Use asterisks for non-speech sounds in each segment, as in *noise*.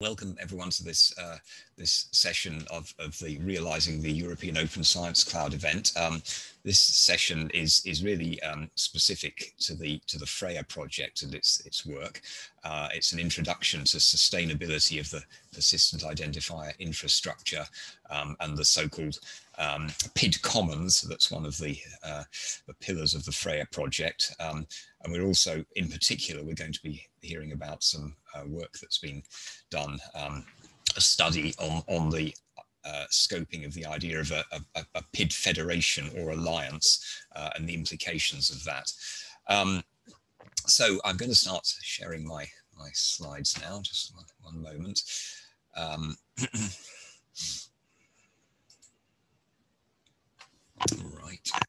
Welcome everyone to this uh, this session of, of the Realising the European Open Science Cloud event. Um, this session is is really um, specific to the to the Freya project and its its work. Uh, it's an introduction to sustainability of the persistent identifier infrastructure um, and the so-called um, PID Commons. That's one of the uh, the pillars of the Freya project. Um, and we're also, in particular, we're going to be hearing about some work that's been done, um, a study on, on the uh, scoping of the idea of a, a, a PID federation or alliance uh, and the implications of that. Um, so I'm going to start sharing my, my slides now, just one, one moment. Um, *clears throat* right.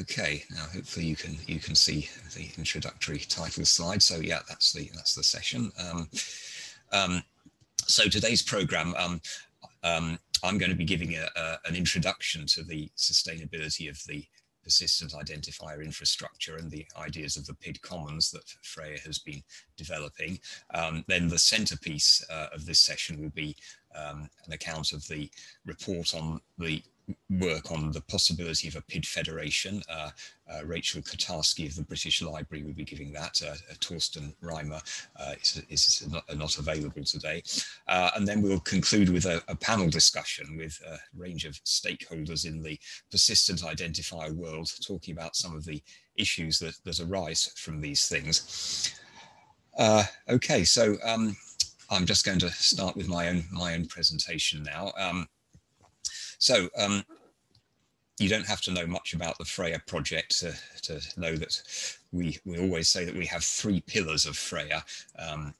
Okay, now hopefully you can you can see the introductory title slide. So yeah, that's the that's the session. Um, um, so today's program, um, um I'm going to be giving a, a, an introduction to the sustainability of the persistent identifier infrastructure and the ideas of the PID commons that Freya has been developing. Um, then the centerpiece uh, of this session will be um, an account of the report on the work on the possibility of a PID federation. Uh, uh, Rachel Kotarski of the British Library will be giving that. Uh, uh Torsten Reimer uh, is, is not, not, available today. Uh, and then we'll conclude with a, a, panel discussion with a range of stakeholders in the persistent identifier world, talking about some of the issues that, that arise from these things. okay, so um, I'm just going to start with my own my own presentation now. Um, so um, you don't have to know much about the Freya project to, to know that we, we always say that we have three pillars of Freya. Um,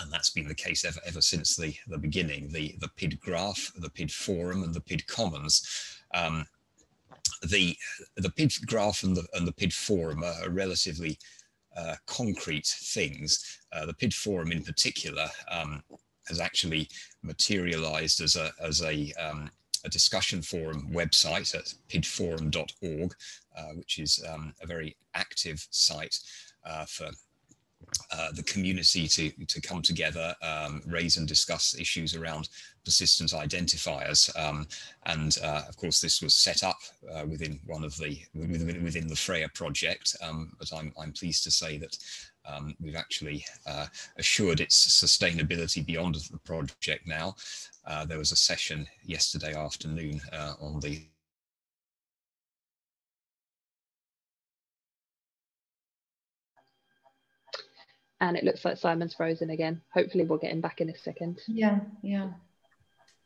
and that's been the case ever, ever since the, the beginning, the, the PID graph, the PID forum and the PID commons. Um, the, the PID graph and the, and the PID forum are relatively uh, concrete things. Uh, the PID forum in particular um, has actually materialized as a, as a um, a discussion forum website at pidforum.org, uh, which is um, a very active site uh, for uh, the community to, to come together, um, raise and discuss issues around persistent identifiers. Um, and uh, of course, this was set up uh, within one of the within, within the Freya project. Um, but I'm, I'm pleased to say that um, we've actually uh, assured its sustainability beyond the project now. Uh, there was a session yesterday afternoon uh, on the and it looks like Simon's frozen again. Hopefully we'll get him back in a second. Yeah, yeah.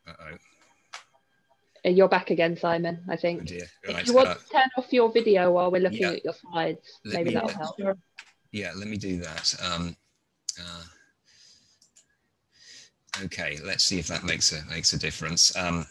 Uh-oh. Uh, you're back again, Simon, I think. Oh if you want uh, to turn off your video while we're looking yeah. at your slides, maybe me, that'll help. Yeah, let me do that. Um, uh, Okay, let's see if that makes a makes a difference. Um,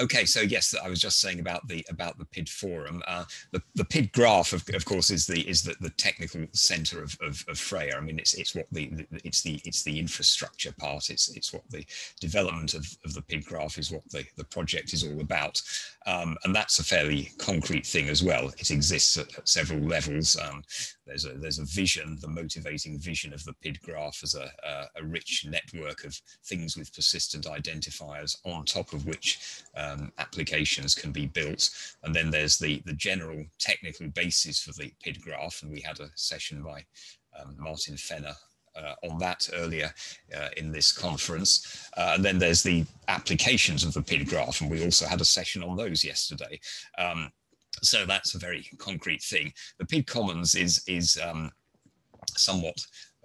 Okay, so yes, I was just saying about the about the PID forum. Uh, the the PID graph, of, of course, is the is the, the technical center of, of, of Freya. I mean, it's it's what the, the, it's the it's the infrastructure part. It's it's what the development of, of the PID graph is what the the project is all about, um, and that's a fairly concrete thing as well. It exists at, at several levels. Um, there's a there's a vision, the motivating vision of the PID graph as a, a, rich network of things with persistent identifiers on top of which um, applications can be built. And then there's the, the general technical basis for the PID graph. And we had a session by um, Martin Fenner on that earlier uh, in this conference. Uh, and then there's the applications of the PID graph, and we also had a session on those yesterday. Um, so that's a very concrete thing. The PID Commons is is um, somewhat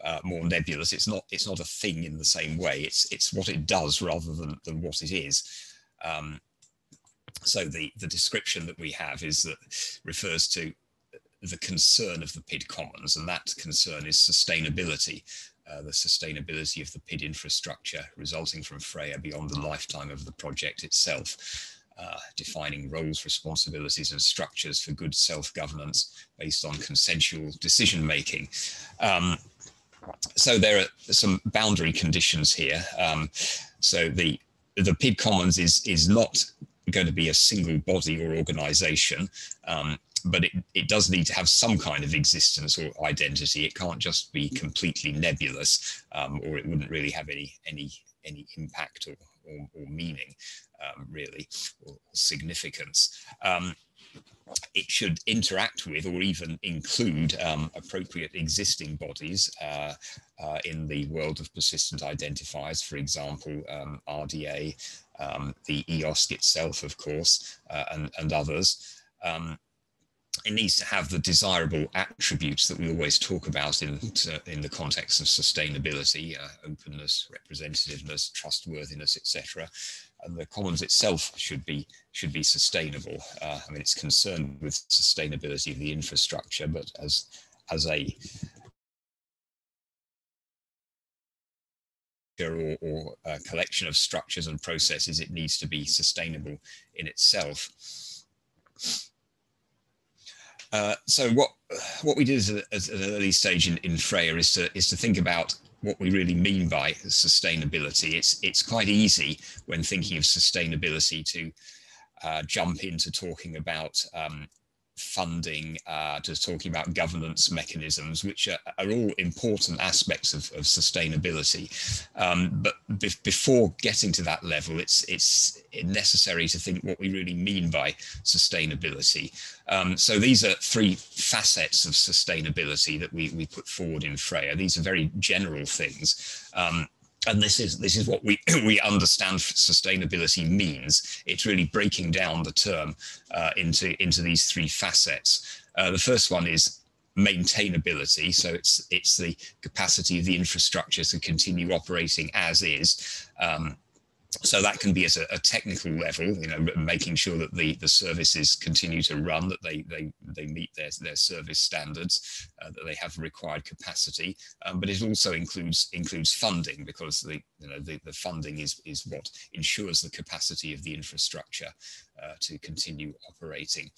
uh, more nebulous. It's not it's not a thing in the same way. It's it's what it does rather than than what it is. Um, so the, the description that we have is that refers to the concern of the PID Commons, and that concern is sustainability, uh, the sustainability of the PID infrastructure resulting from Freya beyond the lifetime of the project itself. Uh, defining roles, responsibilities, and structures for good self-governance based on consensual decision making. Um, so there are some boundary conditions here. Um, so the the PID Commons is is not going to be a single body or organization. Um, but it, it does need to have some kind of existence or identity. It can't just be completely nebulous, um, or it wouldn't really have any any any impact or, or, or meaning, um, really, or, significance. Um, it should interact with or even include um, appropriate existing bodies uh, uh, in the world of persistent identifiers, for example, um, RDA, um, the EOSC itself, of course, uh, and, and others. It needs to have the desirable attributes that we always talk about in, in the context of sustainability, uh, openness, representativeness, trustworthiness, etc. And the commons itself should be should be sustainable. Uh, I mean, it's concerned with sustainability of the infrastructure, but as as a or, or a collection of structures and processes, it needs to be sustainable in itself. Uh, so what what we did as, a, as, an early stage in, in Freya is to is to think about what we really mean by sustainability. It's it's quite easy when thinking of sustainability to uh, jump into talking about um, funding uh, to talking about governance mechanisms, which are, are all important aspects of, of sustainability. Um, but be before getting to that level, it's, it's necessary to think what we really mean by sustainability. Um, so these are three facets of sustainability that we, we put forward in Freya. These are very general things. Um, and this is this is what we *clears throat* we understand sustainability means. It's really breaking down the term uh, into into these three facets. Uh, the first one is maintainability. So it's it's the capacity of the infrastructure to continue operating as is. Um, so that can be at a, a, technical level, you know, making sure that the, the services continue to run, that they they, they meet their, their service standards, uh, that they have required capacity. Um, but it also includes includes funding because the you know the, the funding is is what ensures the capacity of the infrastructure uh, to continue operating.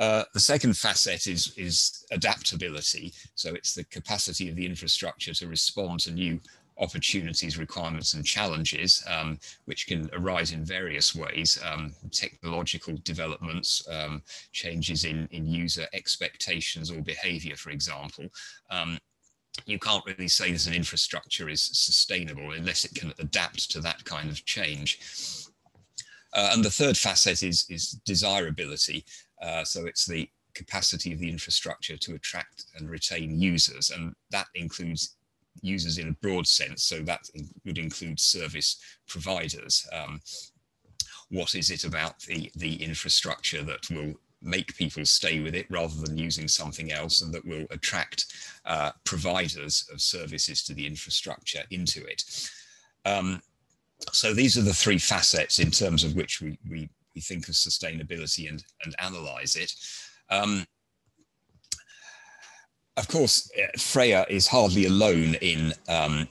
Uh, the second facet is, is adaptability. So it's the capacity of the infrastructure to respond to new opportunities, requirements, and challenges, um, which can arise in various ways. Um, technological developments, um, changes in, in user expectations or behavior, for example. Um, you can't really say that an infrastructure is sustainable unless it can adapt to that kind of change. Uh, and the third facet is, is desirability. Uh, so it's the capacity of the infrastructure to attract and retain users. And that includes users in a broad sense. So that would include service providers. Um, what is it about the, the infrastructure that will make people stay with it rather than using something else and that will attract uh, providers of services to the infrastructure into it. Um, so these are the three facets in terms of which we, we, we think of sustainability and, and analyze it. Um, of course, uh, Freya is hardly alone in um,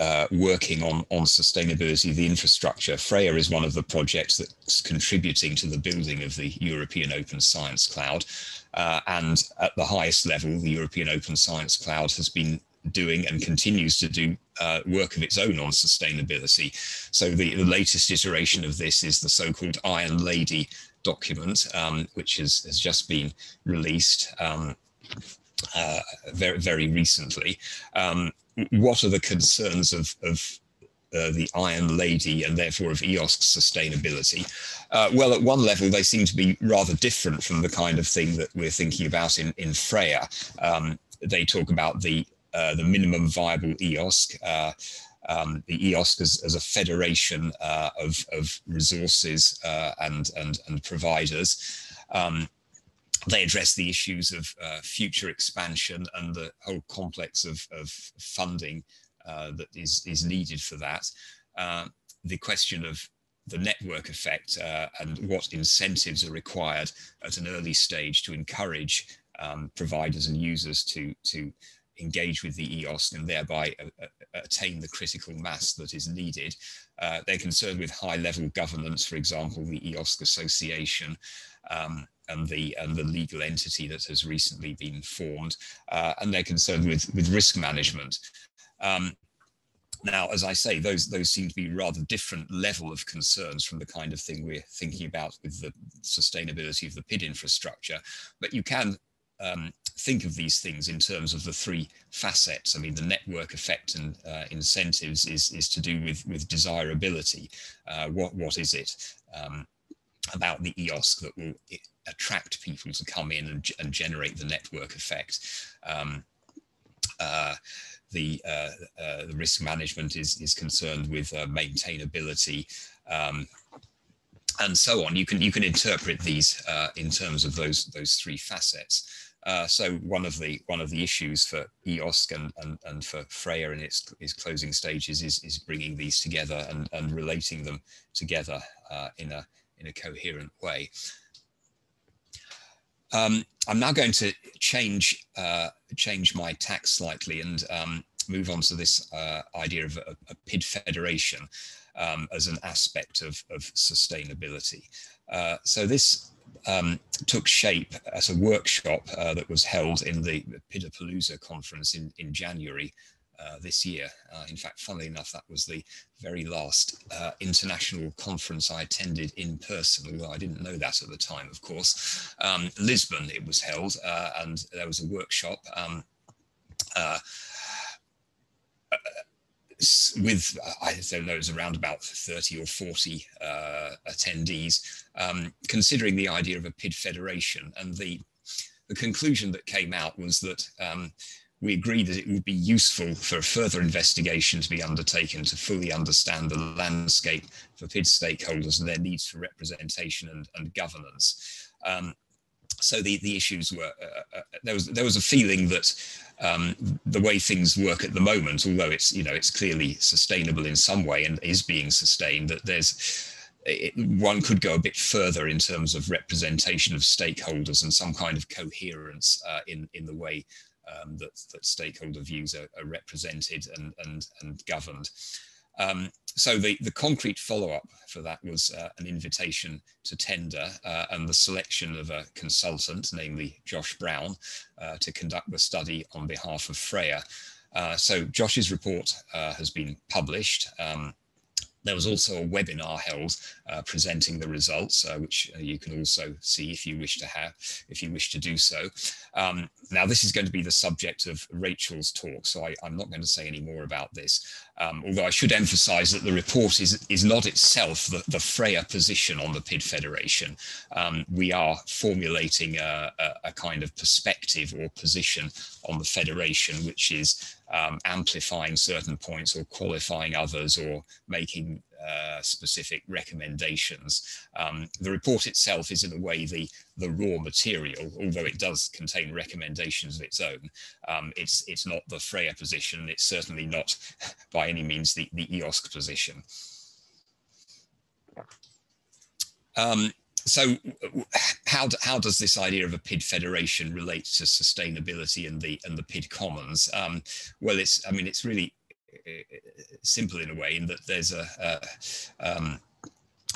uh, working on, on sustainability of the infrastructure. Freya is one of the projects that's contributing to the building of the European Open Science Cloud. Uh, and at the highest level, the European Open Science Cloud has been doing and continues to do uh, work of its own on sustainability. So the, the latest iteration of this is the so-called Iron Lady document, um, which has, has just been released. Um, uh, very, very recently. Um, what are the concerns of, of uh, the Iron Lady and therefore of EOSC sustainability? Uh, well, at one level, they seem to be rather different from the kind of thing that we're thinking about in, in Freya. Um, they talk about the, uh, the minimum viable EOSC. Uh, um, the EOSC as, as a federation uh, of, of resources uh, and, and, and providers. Um, they address the issues of uh, future expansion and the whole complex of, of funding uh, that is, is needed for that. Uh, the question of the network effect uh, and what incentives are required at an early stage to encourage um, providers and users to, to engage with the EOS and thereby uh, uh, attain the critical mass that is needed. they're concerned with high level governance, for example, the EOSC Association, um, and the and the legal entity that has recently been formed, uh, and they're concerned with with risk management. Um, now, as I say, those those seem to be rather different level of concerns from the kind of thing we're thinking about with the sustainability of the PID infrastructure. But you can um, think of these things in terms of the three facets. I mean, the network effect and uh, incentives is, is to do with, with desirability. Uh, what, what is it um, about the EOSC that will attract people to come in and, and generate the network effect? Um, uh, the, uh, uh, the risk management is, is concerned with uh, maintainability. Um, and so on. You can you can interpret these in terms of those those three facets. Uh, so one of the one of the issues for EOSC and, and, and for Freya in its, its closing stages is, is bringing these together and, and relating them together uh, in a in a coherent way. Um, I'm now going to change uh, change my tack slightly and um, move on to this uh, idea of a, a PID federation um, as an aspect of, of sustainability. Uh, so this um, took shape as a workshop uh, that was held in the PIDapalooza conference in, in January this year. Uh, in fact, funnily enough, that was the very last uh, international conference I attended in person, although I didn't know that at the time, of course. Um, Lisbon, it was held, uh, and there was a workshop. Um, uh, with I don't know, it was around about 30 or 40 uh, attendees, um, considering the idea of a PID federation. And the, the conclusion that came out was that um, we agreed that it would be useful for further investigation to be undertaken to fully understand the landscape for PID stakeholders and their needs for representation and, and governance. Um, so the, the issues were, uh, uh, there, was, there was a feeling that um, the way things work at the moment, although it's you know it's clearly sustainable in some way and is being sustained, that there's it, one could go a bit further in terms of representation of stakeholders and some kind of coherence uh, in in the way um, that that stakeholder views are, are represented and and and governed. Um, so the, the concrete follow-up for that was uh, an invitation to tender uh, and the selection of a consultant, namely Josh Brown, uh, to conduct the study on behalf of Freya. Uh, so Josh's report uh, has been published. Um, there was also a webinar held uh, presenting the results, uh, which uh, you can also see if you wish to have, if you wish to do so. Um, now, this is going to be the subject of Rachel's talk, so I, am not going to say any more about this. Um, although I should emphasize that the report is, is not itself the, the Freya position on the PID Federation. Um, we are formulating a, a, a, kind of perspective or position on the Federation, which is um, amplifying certain points or qualifying others or making uh, specific recommendations. Um, the report itself is in a way the, the raw material, although it does contain recommendations of its own. Um, it's, it's not the Freya position, it's certainly not *laughs* by any means the, the EOSC position. Um, so how, how does this idea of a PID federation relate to sustainability and the and the PID commons? Um, well, it's I mean it's really simple in a way in that there's a, um,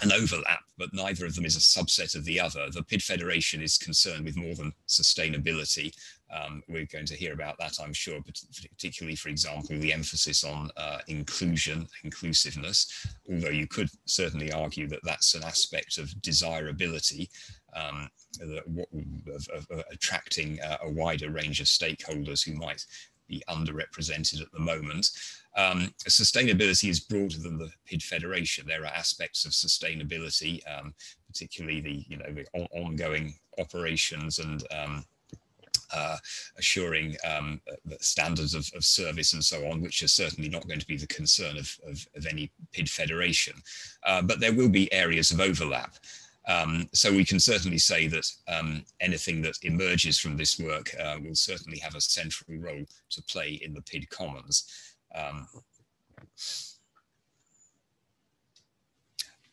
an overlap, but neither of them is a subset of the other. The PID Federation is concerned with more than sustainability. Um, we're going to hear about that, I'm sure, particularly, for example, the emphasis on uh, inclusion, inclusiveness, although you could certainly argue that that's an aspect of desirability, um, of, of, of, attracting uh, a wider range of stakeholders who might be underrepresented at the moment. Um, sustainability is broader than the PID Federation. There are aspects of sustainability, um, particularly the you know the on ongoing operations and um, uh, assuring um, standards of, of, service and so on, which are certainly not going to be the concern of, of, of any PID federation. Uh, but there will be areas of overlap. Um, so we can certainly say that um, anything that emerges from this work uh, will certainly have a central role to play in the PID Commons. Um,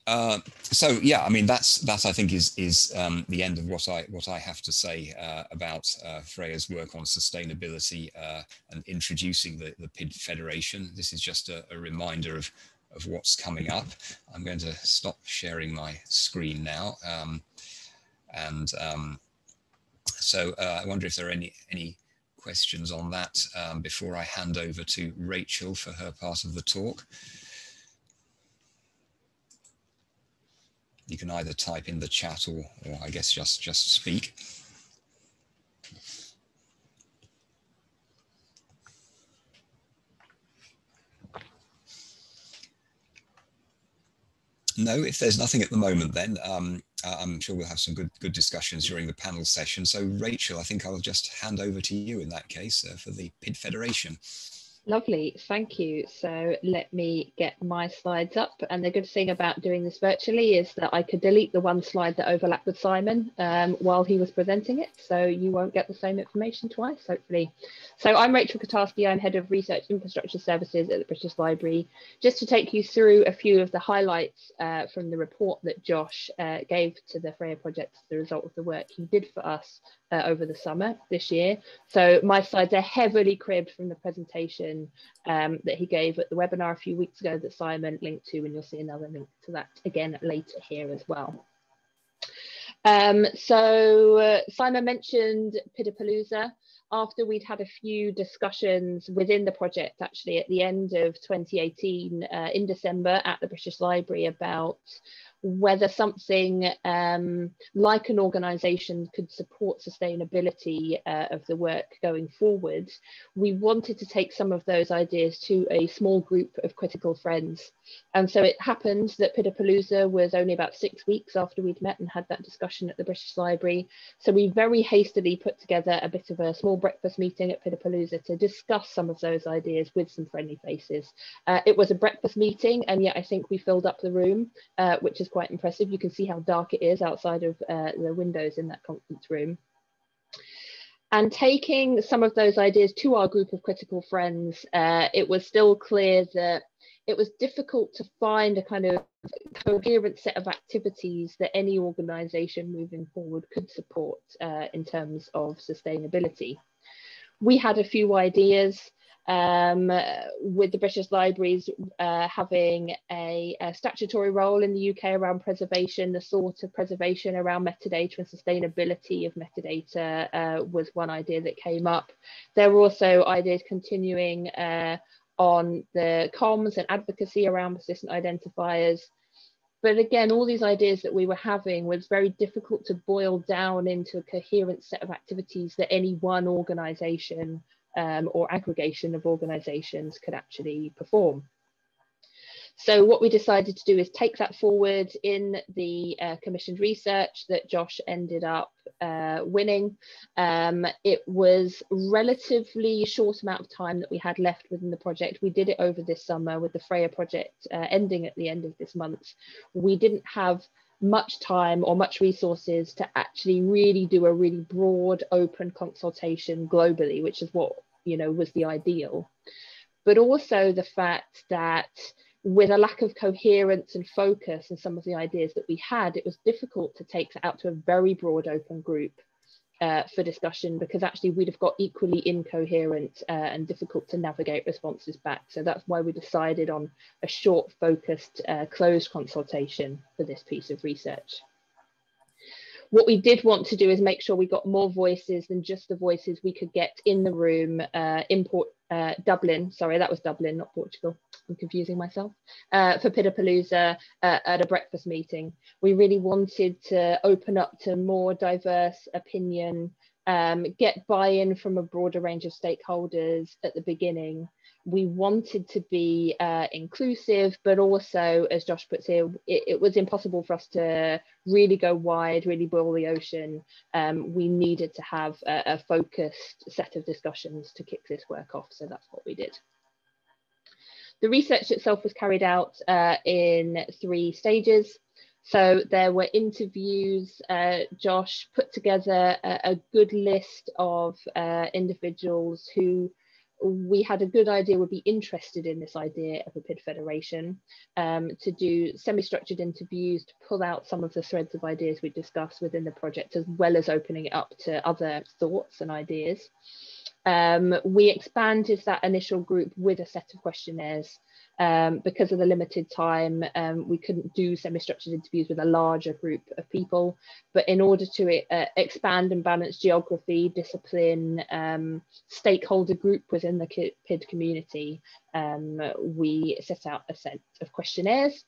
uh, so yeah, I mean that's that I think is is um, the end of what I what I have to say uh, about uh, Freya's work on sustainability uh, and introducing the the PID Federation. This is just a, a, reminder of of what's coming up. I'm going to stop sharing my screen now, um, and um, so uh, I wonder if there are any any questions on that um, before I hand over to Rachel for her part of the talk. You can either type in the chat or, or I guess just, just speak. No, if there's nothing at the moment, then um, I'm sure we'll have some good good discussions during the panel session. So, Rachel, I think I'll just hand over to you in that case uh, for the PID Federation. Lovely, thank you. So let me get my slides up. And the good thing about doing this virtually is that I could delete the one slide that overlapped with Simon um, while he was presenting it. So you won't get the same information twice, hopefully. So I'm Rachel Kotarski. I'm Head of Research Infrastructure Services at the British Library. Just to take you through a few of the highlights uh, from the report that Josh uh, gave to the Freya project the result of the work he did for us uh, over the summer this year. So my slides are heavily cribbed from the presentation um, that he gave at the webinar a few weeks ago that Simon linked to, and you'll see another link to that again later here as well. Um, so uh, Simon mentioned PIDapalooza after we'd had a few discussions within the project actually at the end of 2018 uh, in December at the British Library about whether something um, like an organisation could support sustainability uh, of the work going forward, we wanted to take some of those ideas to a small group of critical friends. And so it happened that PIDapalooza was only about six weeks after we'd met and had that discussion at the British Library. So we very hastily put together a bit of a small breakfast meeting at PIDapalooza to discuss some of those ideas with some friendly faces. Uh, it was a breakfast meeting, and yet I think we filled up the room, uh, which is quite impressive. You can see how dark it is outside of uh, the windows in that conference room. And taking some of those ideas to our group of critical friends, uh, it was still clear that it was difficult to find a kind of coherent set of activities that any organization moving forward could support uh, in terms of sustainability. We had a few ideas um, with the British Library's uh, having a, a, statutory role in the UK around preservation, the sort of preservation around metadata and sustainability of metadata uh, was one idea that came up. There were also ideas continuing uh, on the comms and advocacy around persistent identifiers. But again, all these ideas that we were having was very difficult to boil down into a coherent set of activities that any one organization um, or aggregation of organizations could actually perform. So what we decided to do is take that forward in the uh, commissioned research that Josh ended up uh, winning. Um, it was relatively short amount of time that we had left within the project. We did it over this summer with the Freya project uh, ending at the end of this month. We didn't have much time or much resources to actually really do a really broad open consultation globally which is what you know was the ideal but also the fact that with a lack of coherence and focus and some of the ideas that we had it was difficult to take that out to a very broad open group uh, for discussion because actually we'd have got equally incoherent uh, and difficult to navigate responses back. So that's why we decided on a short focused uh, closed consultation for this piece of research. What we did want to do is make sure we got more voices than just the voices we could get in the room, uh, import uh, Dublin, sorry, that was Dublin, not Portugal. I'm confusing myself. Uh, for PIDapalooza uh, at a breakfast meeting. We really wanted to open up to more diverse opinion, um, get buy-in from a broader range of stakeholders at the beginning, we wanted to be uh, inclusive, but also, as Josh puts here, it, it, was impossible for us to really go wide, really boil the ocean. Um, we needed to have a, a, focused set of discussions to kick this work off. So that's what we did. The research itself was carried out uh, in three stages. So there were interviews, uh, Josh put together a, a good list of uh, individuals who we had a good idea would be interested in this idea of a PID federation um, to do semi-structured interviews to pull out some of the threads of ideas we discussed within the project as well as opening it up to other thoughts and ideas. Um, we expanded that initial group with a set of questionnaires um, because of the limited time, um, we couldn't do semi-structured interviews with a larger group of people. But in order to uh, expand and balance geography, discipline, um, stakeholder group within the PID community, um, we set out a set of questionnaires.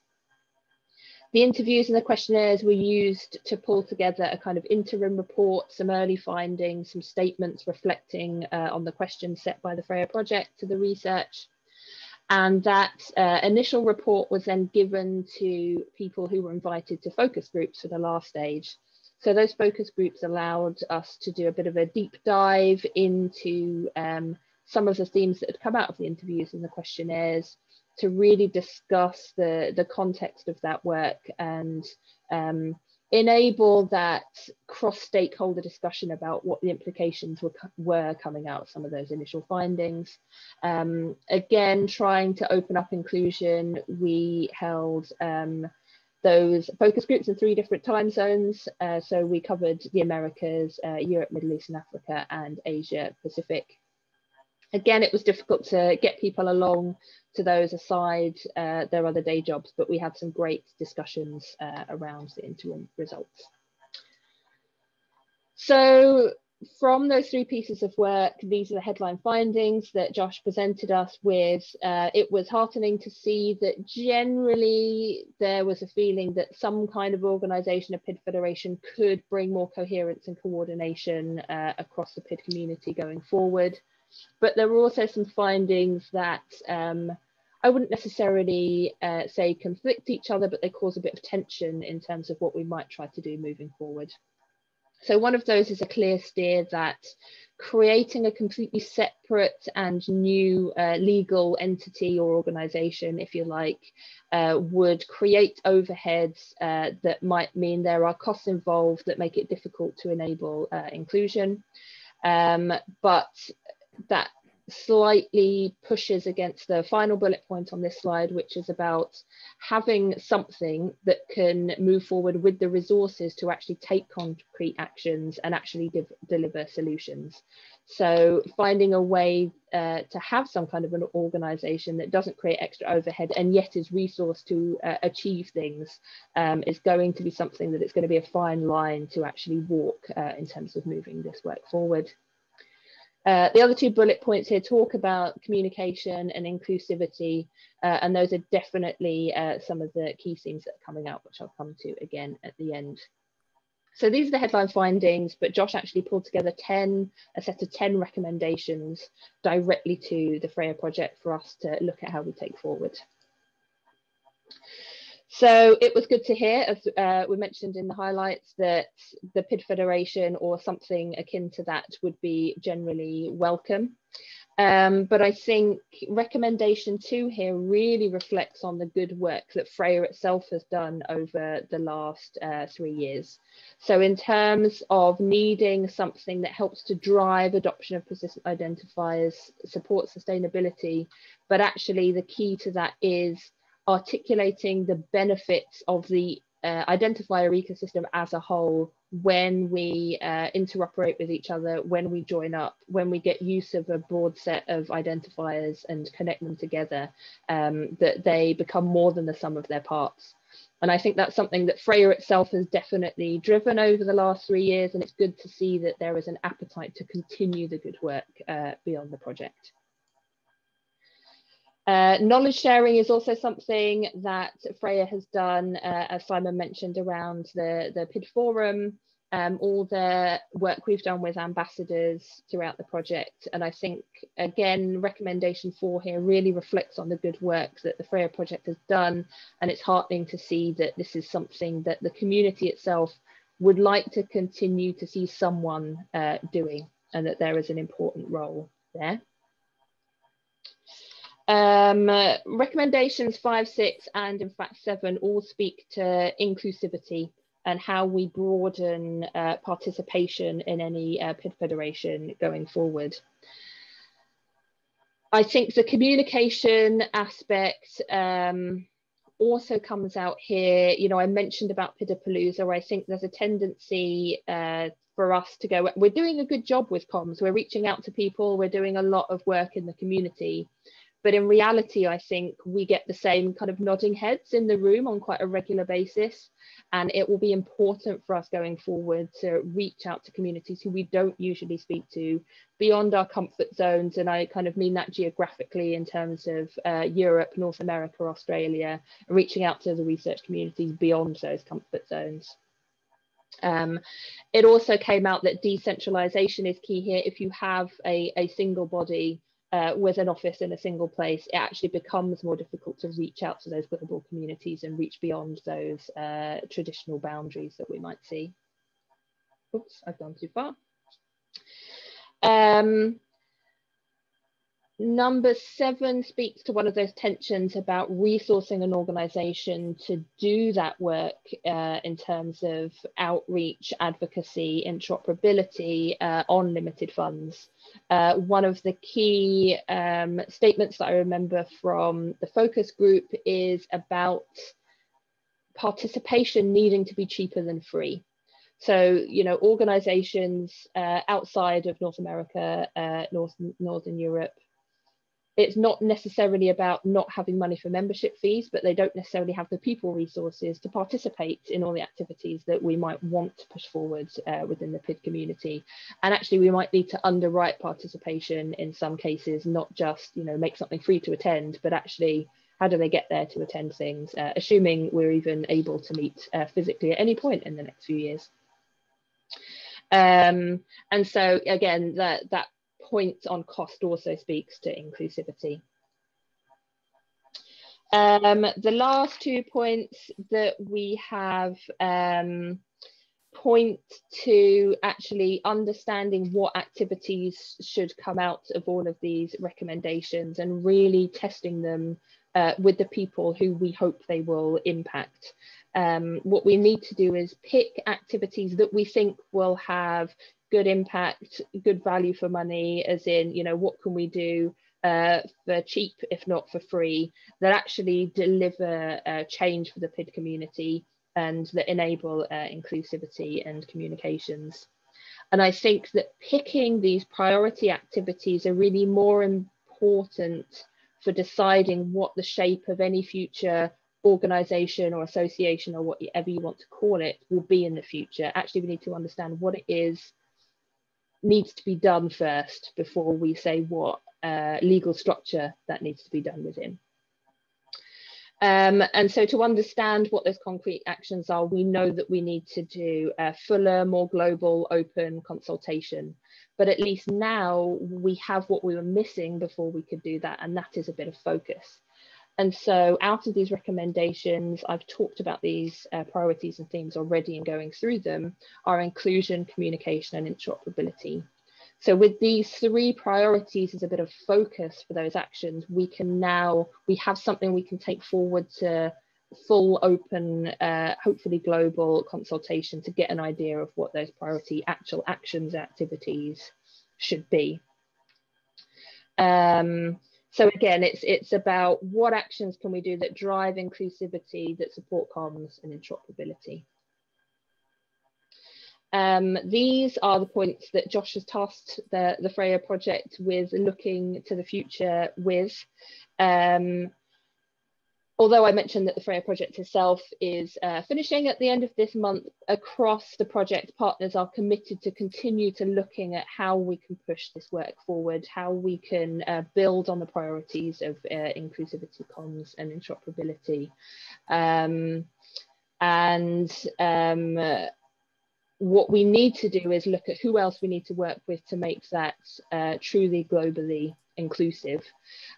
The interviews and the questionnaires were used to pull together a kind of interim report, some early findings, some statements reflecting uh, on the questions set by the Freya project to the research, and that uh, initial report was then given to people who were invited to focus groups for the last stage. So those focus groups allowed us to do a bit of a deep dive into um, some of the themes that had come out of the interviews and the questionnaires to really discuss the, the context of that work and um, enable that cross-stakeholder discussion about what the implications were, were coming out of some of those initial findings. Um, again, trying to open up inclusion, we held um, those focus groups in three different time zones. Uh, so we covered the Americas, uh, Europe, Middle East and Africa, and Asia Pacific. Again, it was difficult to get people along to those aside uh, their other day jobs, but we had some great discussions uh, around the interim results. So from those three pieces of work, these are the headline findings that Josh presented us with. Uh, it was heartening to see that generally there was a feeling that some kind of organisation, a PID federation, could bring more coherence and coordination uh, across the PID community going forward. But there were also some findings that um, I wouldn't necessarily uh, say conflict each other, but they cause a bit of tension in terms of what we might try to do moving forward. So one of those is a clear steer that creating a completely separate and new uh, legal entity or organization, if you like, uh, would create overheads uh, that might mean there are costs involved that make it difficult to enable uh, inclusion. Um, but that slightly pushes against the final bullet point on this slide, which is about having something that can move forward with the resources to actually take concrete actions and actually deliver solutions. So finding a way uh, to have some kind of an organization that doesn't create extra overhead and yet is resourced to uh, achieve things um, is going to be something that it's going to be a fine line to actually walk uh, in terms of moving this work forward. Uh, the other two bullet points here talk about communication and inclusivity, uh, and those are definitely uh, some of the key themes that are coming out, which I'll come to again at the end. So these are the headline findings, but Josh actually pulled together 10, a set of 10 recommendations directly to the Freya project for us to look at how we take forward. So it was good to hear, as uh, we mentioned in the highlights, that the PID Federation or something akin to that would be generally welcome. Um, but I think recommendation two here really reflects on the good work that Freya itself has done over the last uh, three years. So in terms of needing something that helps to drive adoption of persistent identifiers, support sustainability, but actually the key to that is articulating the benefits of the uh, identifier ecosystem as a whole when we uh, interoperate with each other, when we join up, when we get use of a broad set of identifiers and connect them together, um, that they become more than the sum of their parts. And I think that's something that Freya itself has definitely driven over the last three years. And it's good to see that there is an appetite to continue the good work uh, beyond the project. Uh, knowledge sharing is also something that Freya has done, uh, as Simon mentioned, around the, the PID forum, um, all the work we've done with ambassadors throughout the project. And I think, again, recommendation four here really reflects on the good work that the Freya project has done. And it's heartening to see that this is something that the community itself would like to continue to see someone uh, doing and that there is an important role there. Um, recommendations five, six, and in fact seven all speak to inclusivity and how we broaden uh, participation in any uh, PID federation going forward. I think the communication aspect um, also comes out here. You know, I mentioned about PIDapalooza. I think there's a tendency uh, for us to go, we're doing a good job with comms. We're reaching out to people. We're doing a lot of work in the community But in reality, I think we get the same kind of nodding heads in the room on quite a regular basis. And it will be important for us going forward to reach out to communities who we don't usually speak to beyond our comfort zones. And I kind of mean that geographically in terms of uh, Europe, North America, Australia, reaching out to the research communities beyond those comfort zones. Um, it also came out that decentralization is key here. If you have a, a single body uh, with an office in a single place, it actually becomes more difficult to reach out to those global communities and reach beyond those uh, traditional boundaries that we might see. Oops, I've gone too far. Um, Number seven speaks to one of those tensions about resourcing an organization to do that work uh, in terms of outreach, advocacy, interoperability uh, on limited funds. Uh, one of the key um, statements that I remember from the focus group is about participation needing to be cheaper than free. So, you know, organizations uh, outside of North America, uh, North, Northern Europe, it's not necessarily about not having money for membership fees, but they don't necessarily have the people resources to participate in all the activities that we might want to push forward uh, within the PID community. And actually, we might need to underwrite participation in some cases, not just you know make something free to attend, but actually how do they get there to attend things, uh, assuming we're even able to meet uh, physically at any point in the next few years. Um, and so again, that that point on cost also speaks to inclusivity. Um, the last two points that we have um, point to actually understanding what activities should come out of all of these recommendations and really testing them uh, with the people who we hope they will impact. Um, what we need to do is pick activities that we think will have good impact, good value for money, as in, you know, what can we do uh, for cheap, if not for free, that actually deliver uh, change for the PID community and that enable uh, inclusivity and communications. And I think that picking these priority activities are really more important for deciding what the shape of any future organization or association or whatever you want to call it will be in the future. Actually, we need to understand what it is needs to be done first before we say what uh, legal structure that needs to be done within. Um, and so to understand what those concrete actions are, we know that we need to do a fuller, more global, open consultation. But at least now we have what we were missing before we could do that, and that is a bit of focus. And so out of these recommendations, I've talked about these uh, priorities and themes already and going through them, are inclusion, communication and interoperability. So with these three priorities as a bit of focus for those actions, we can now, we have something we can take forward to full open, uh, hopefully global consultation to get an idea of what those priority actual actions activities should be. Um, so again, it's it's about what actions can we do that drive inclusivity, that support comms and interoperability. Um, these are the points that Josh has tasked the, the Freya project with looking to the future with. Um, although I mentioned that the Freya project itself is uh, finishing at the end of this month, across the project, partners are committed to continue to looking at how we can push this work forward, how we can uh, build on the priorities of uh, inclusivity, comms and interoperability. Um, and um, what we need to do is look at who else we need to work with to make that uh, truly globally inclusive.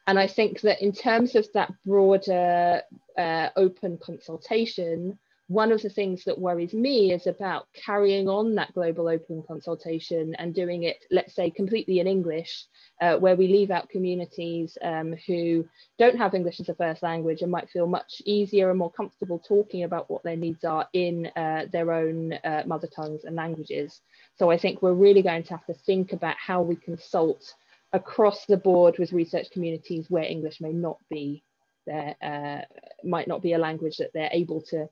And I think that in terms of that broader uh, open consultation, one of the things that worries me is about carrying on that global open consultation and doing it, let's say, completely in English, uh, where we leave out communities um, who don't have English as a first language and might feel much easier and more comfortable talking about what their needs are in uh, their own uh, mother tongues and languages. So I think we're really going to have to think about how we consult across the board with research communities where English may not be there, uh, might not be a language that they're able to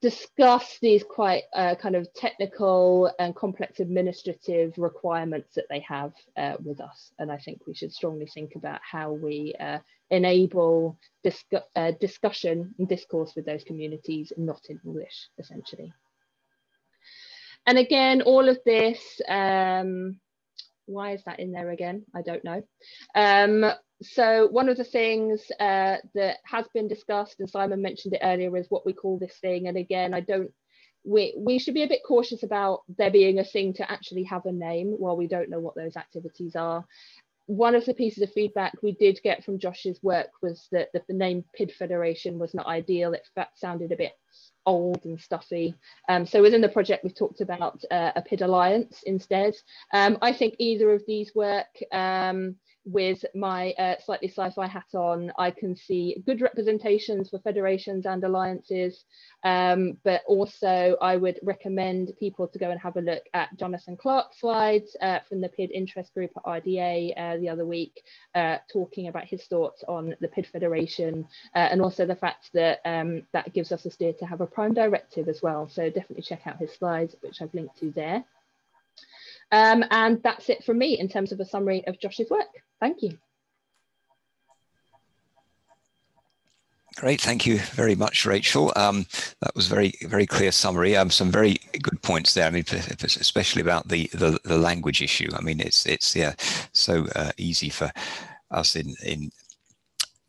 discuss these quite uh, kind of technical and complex administrative requirements that they have uh, with us. And I think we should strongly think about how we uh, enable discu uh, discussion and discourse with those communities, not in English, essentially. And again, all of this, um, why is that in there again? I don't know. Um, so one of the things uh, that has been discussed, and Simon mentioned it earlier, is what we call this thing. And again, I don't, we, we should be a bit cautious about there being a thing to actually have a name while we don't know what those activities are. One of the pieces of feedback we did get from Josh's work was that, the name PID Federation was not ideal. It sounded a bit old and stuffy. Um, so within the project, we've talked about uh, a PID Alliance instead. Um, I think either of these work. Um, with my uh, slightly sci-fi hat on, I can see good representations for federations and alliances, um, but also I would recommend people to go and have a look at Jonathan Clark's slides uh, from the PID interest group at RDA uh, the other week, uh, talking about his thoughts on the PID Federation, uh, and also the fact that um, that gives us a steer to have a prime directive as well. So definitely check out his slides, which I've linked to there. Um, and that's it from me in terms of a summary of Josh's work. Thank you. Great, thank you very much, Rachel. Um, that was very, very clear summary. Um, some very good points there. I mean, especially about the, the, the language issue. I mean, it's it's yeah, so uh, easy for us in in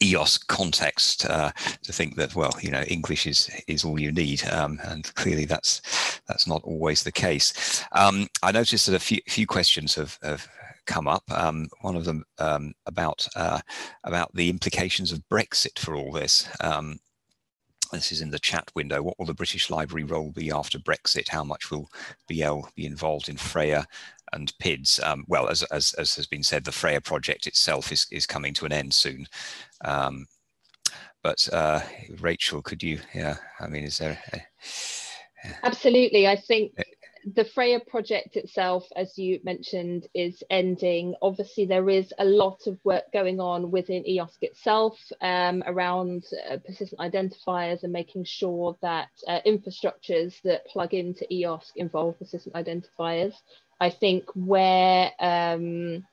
EOSC context uh, to think that well, you know, English is is all you need, um, and clearly that's that's not always the case. Um, I noticed that a few few questions have, have come up. Um, one of them um, about uh, about the implications of Brexit for all this. This is in the chat window. What will the British Library role be after Brexit? How much will BL be involved in Freya and PIDS? Um, well, as, as, as, has been said, the Freya project itself is, is coming to an end soon. Um, but uh, Rachel, could you, yeah, I mean, is there... A, Absolutely. I think the Freya project itself, as you mentioned, is ending. Obviously, there is a lot of work going on within EOSC itself um, around uh, persistent identifiers and making sure that uh, infrastructures that plug into EOSC involve persistent identifiers. I think where um,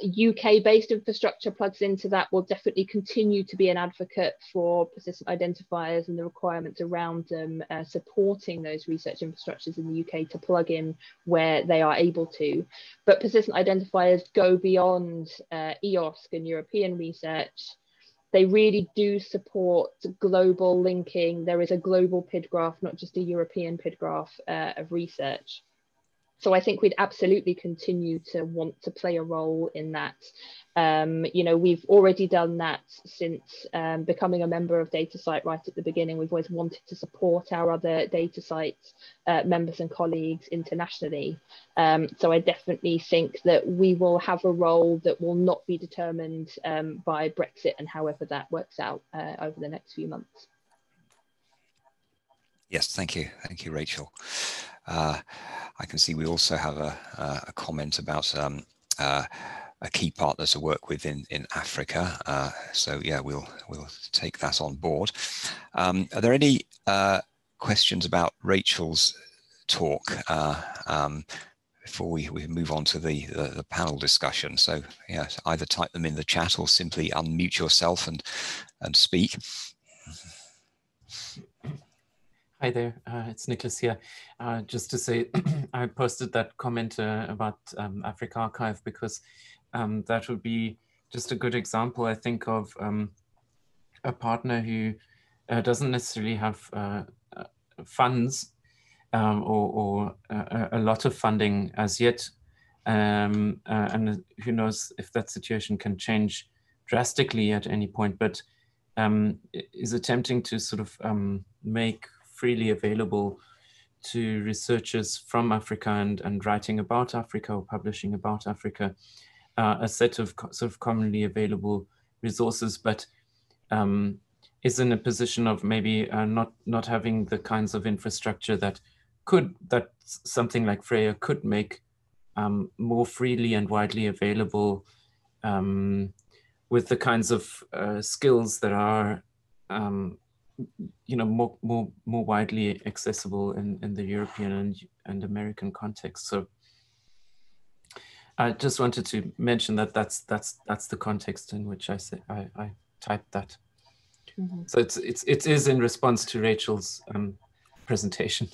UK based infrastructure plugs into that will definitely continue to be an advocate for persistent identifiers and the requirements around them, uh, supporting those research infrastructures in the UK to plug in where they are able to. But persistent identifiers go beyond uh, EOSC and European research. They really do support global linking. There is a global PID graph, not just a European PID graph uh, of research so I think we'd absolutely continue to want to play a role in that. Um, you know, we've already done that since um, becoming a member of DataCite right at the beginning. We've always wanted to support our other DataCite uh, members and colleagues internationally. Um, so I definitely think that we will have a role that will not be determined um, by Brexit and however that works out uh, over the next few months. Yes, thank you. Thank you, Rachel. Uh, I can see we also have a, a comment about um, uh, a key partner to work with in, in Africa. Uh, so yeah, we'll we'll take that on board. Um, are there any uh, questions about Rachel's talk uh, um, before we, we move on to the, the, the panel discussion? So yeah, either type them in the chat or simply unmute yourself and and speak. Hi there, uh, it's Nicholas here. Uh, just to say, *clears throat* I posted that comment uh, about um, Africa Archive because um, that would be just a good example, I think, of um, a partner who uh, doesn't necessarily have uh, uh, funds um, or, or a lot of funding as yet. Um, and who knows if that situation can change drastically at any point, but um, is attempting to sort of make freely available to researchers from Africa and, and writing about Africa or publishing about Africa, uh, a set of sort of commonly available resources, but um, is in a position of maybe uh, not not having the kinds of infrastructure that could that something like Freya could make um, more freely and widely available um, with the kinds of uh, skills that are um, you know, more more more widely accessible in in the European and and American context. So. I just wanted to mention that that's that's that's the context in which I say I, I typed that. Mm -hmm. So it's it's it is in response to Rachel's um, presentation.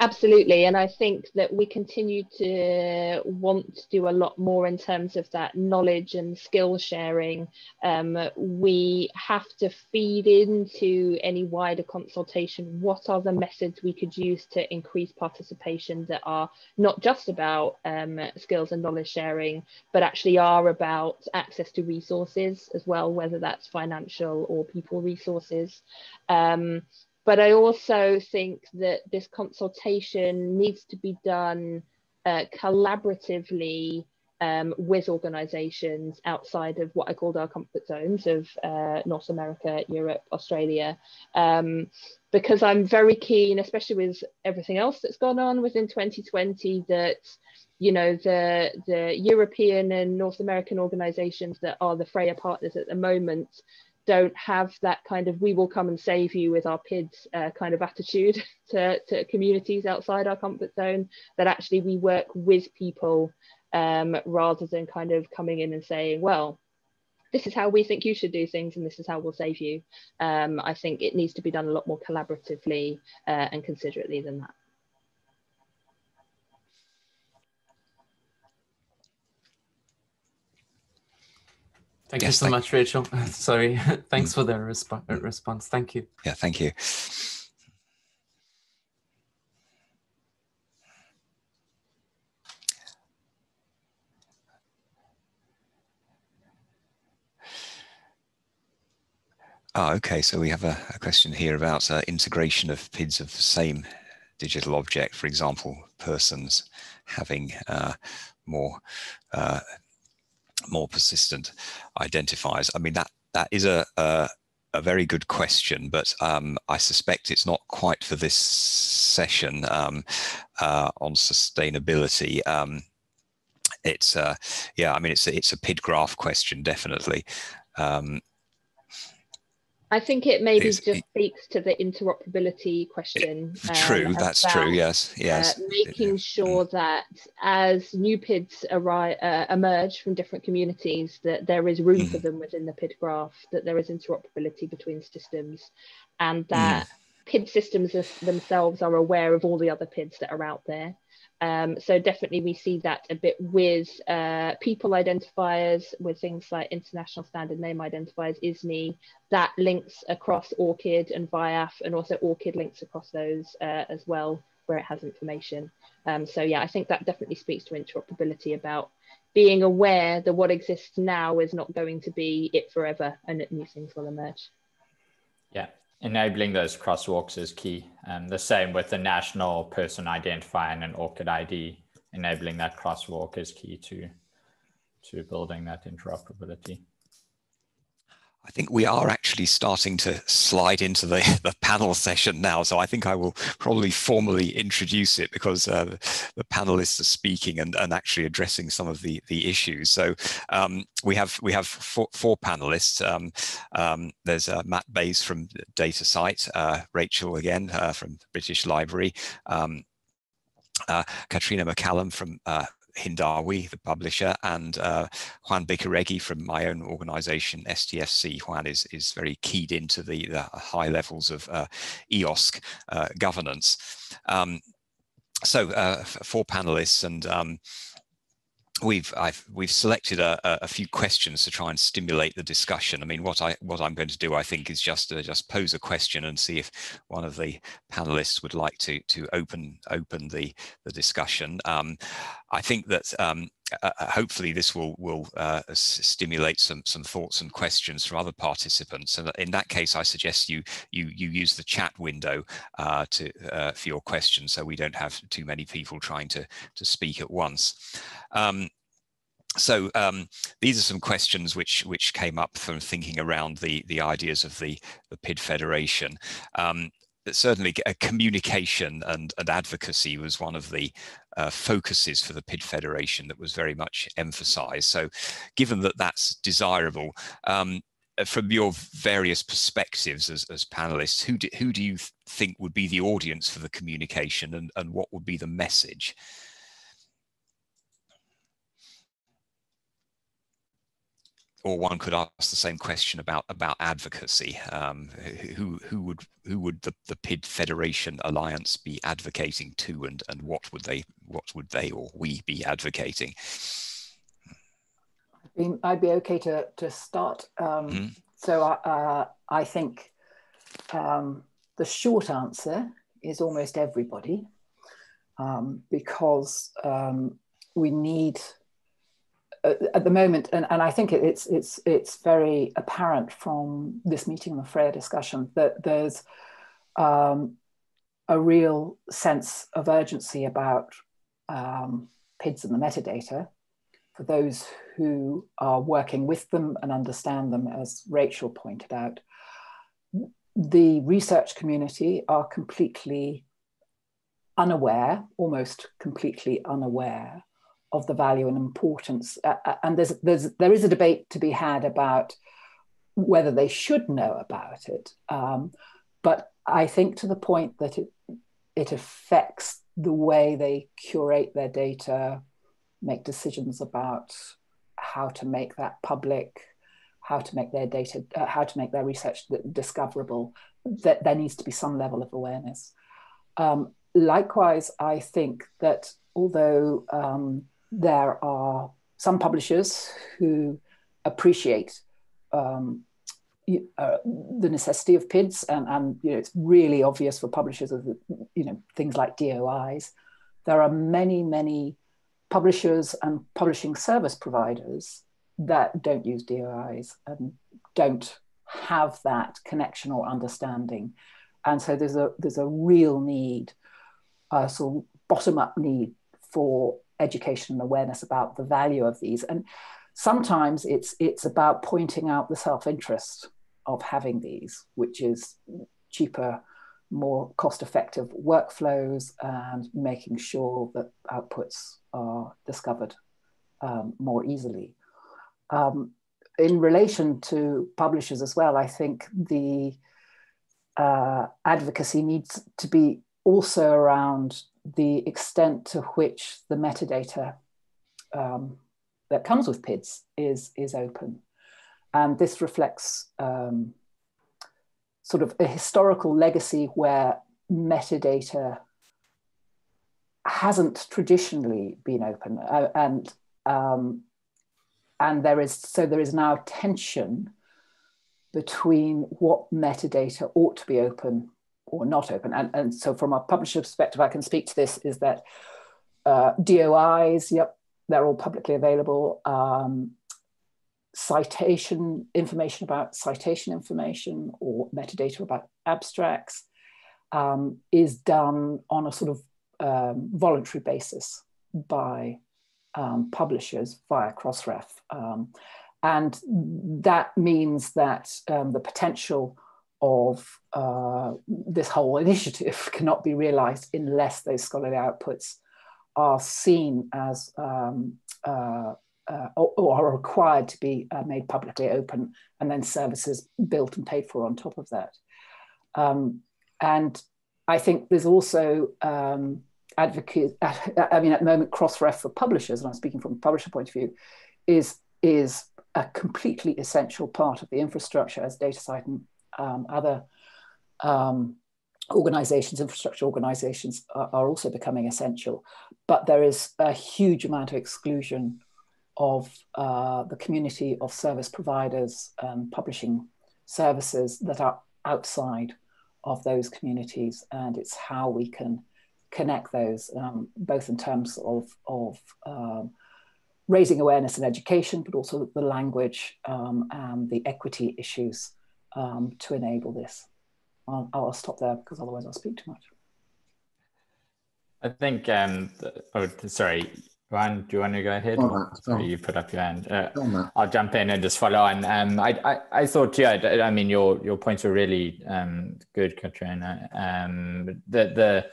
Absolutely. And I think that we continue to want to do a lot more in terms of that knowledge and skill sharing. Um, we have to feed into any wider consultation. What are the methods we could use to increase participation that are not just about um, skills and knowledge sharing, but actually are about access to resources as well, whether that's financial or people resources. Um, but I also think that this consultation needs to be done uh, collaboratively um, with organizations outside of what I called our comfort zones of uh, North America, Europe, Australia, um, because I'm very keen, especially with everything else that's gone on within 2020, that you know the the European and North American organizations that are the Freya partners at the moment don't have that kind of we will come and save you with our PIDs uh, kind of attitude *laughs* to, to communities outside our comfort zone, that actually we work with people um, rather than kind of coming in and saying, well, this is how we think you should do things and this is how we'll save you. Um, I think it needs to be done a lot more collaboratively uh, and considerately than that. Thank yes, you so thank much, Rachel. *laughs* Sorry. *laughs* Thanks for the resp uh, response. Thank you. Yeah, thank you. Oh, okay. So we have a, a question here about uh, integration of PIDs of the same digital object, for example, persons having uh, more uh, more persistent identifiers? I mean, that that is a, a, a very good question, but um, I suspect it's not quite for this session um, uh, on sustainability. Um, it's uh, yeah, I mean, it's a, it's a PID graph question, definitely. Um, I think it maybe just speaks to the interoperability question. Um, true, that's about, true. Yes, yes. Uh, making sure that as new PIDs arrive, uh, emerge from different communities, that there is room mm. for them within the PID graph, that there is interoperability between systems, and that mm. PID systems themselves are aware of all the other PIDs that are out there. Um, so definitely we see that a bit with uh, people identifiers, with things like international standard name identifiers, ISNI, that links across ORCID and VIAF, and also ORCID links across those uh, as well, where it has information. Um, so yeah, I think that definitely speaks to interoperability about being aware that what exists now is not going to be it forever and that new things will emerge. Yeah, enabling those crosswalks is key. Um, the same with the national person identifier and an ORCID ID, enabling that crosswalk is key to, to building that interoperability. I think we are actually starting to slide into the, *laughs* the panel session now. So I think I will probably formally introduce it because uh, the panelists are speaking and, and actually addressing some of the, the issues. So um, we have we have four, four panelists. Um, um, there's uh, Matt Buys from DataCite, uh, Rachel again uh, from British Library, um, uh, Catriona MacCallum from uh, Hindawi, the publisher, and uh, Juan Bicarregui from my own organization, STFC. Juan is, is very keyed into the, the high levels of uh, EOSC uh, governance. Um, so uh, four panelists and um, we've I've we've selected a, a, few questions to try and stimulate the discussion. I mean, what I what I'm going to do, I think, is just to just pose a question and see if one of the panelists would like to to open open the the discussion. Um, I think that um, uh, uh hopefully this will will uh, stimulate some some thoughts and questions from other participants. And in that case, I suggest you you you use the chat window uh, to uh, for your questions, so we don't have too many people trying to to speak at once. Um, so um, these are some questions which which came up from thinking around the the ideas of the the PID Federation. Um, certainly, communication and, and advocacy was one of the uh, focuses for the PID Federation that was very much emphasised. So, given that that's desirable, um, uh, from your various perspectives as, as panelists, who do, who do you think would be the audience for the communication and, and what would be the message? Or one could ask the same question about about advocacy. Um, who who would who would the, the PID Federation Alliance be advocating to, and and what would they what would they or we be advocating? I'd be okay to to start. Um, mm. So uh, I think um, the short answer is almost everybody, um, because um, we need uh, at the moment, and, and I think it's it's it's very apparent from this meeting, and the Freya discussion, that there's um, a real sense of urgency about um, PIDs and the metadata for those who are working with them and understand them, as Rachel pointed out. The research community are completely unaware, almost completely unaware of the value and importance. Uh, uh, and there's, there's, there is a debate to be had about whether they should know about it. Um, but I think to the point that it, it affects the way they curate their data, make decisions about how to make that public, how to make their data, uh, how to make their research discoverable, that there needs to be some level of awareness. Um, likewise, I think that although um, there are some publishers who appreciate um, uh, the necessity of PIDs, and, and you know it's really obvious for publishers of you know things like DOIs. There are many, many publishers and publishing service providers that don't use DOIs and don't have that connection or understanding, and so there's a there's a real need, a sort of bottom up need for education and awareness about the value of these. And sometimes it's it's about pointing out the self-interest of having these, which is cheaper, more cost-effective workflows and making sure that outputs are discovered um, more easily. Um, in relation to publishers as well, I think the uh, advocacy needs to be also around the extent to which the metadata um, that comes with PIDs is, is open. And this reflects um, sort of a historical legacy where metadata hasn't traditionally been open. Uh, and, um, and there is, so there is now tension between what metadata ought to be open or not open. And, and so from a publisher perspective, I can speak to this is that uh, DOIs, yep, they're all publicly available. Um, citation information about citation information or metadata about abstracts um, is done on a sort of um, voluntary basis by um, publishers via Crossref. Um, and that means that um, the potential of uh, this whole initiative *laughs* cannot be realized unless those scholarly outputs are seen as um, uh, uh, or, or, are required to be uh, made publicly open and then services built and paid for on top of that. Um, and I think there's also um, advocate, *laughs* I mean, at the moment, Crossref for publishers, and I'm speaking from a publisher point of view, is, is a completely essential part of the infrastructure as DataCite and um, other um, organizations, infrastructure organizations are, are, also becoming essential. But there is a huge amount of exclusion of uh, the community of service providers and publishing services that are outside of those communities. And it's how we can connect those, um, both in terms of, of um, raising awareness and education, but also the language um, and the equity issues um, to enable this. I'll, I'll, stop there because otherwise I'll speak too much. I think, um, oh, sorry, Ryan, do you want to go ahead? Oh, sorry, you put up your hand. Uh, oh, I'll jump in and just follow on. Um, I, I, I thought, yeah, I mean, your, your points were really um, good, Catriona. Um, the, the,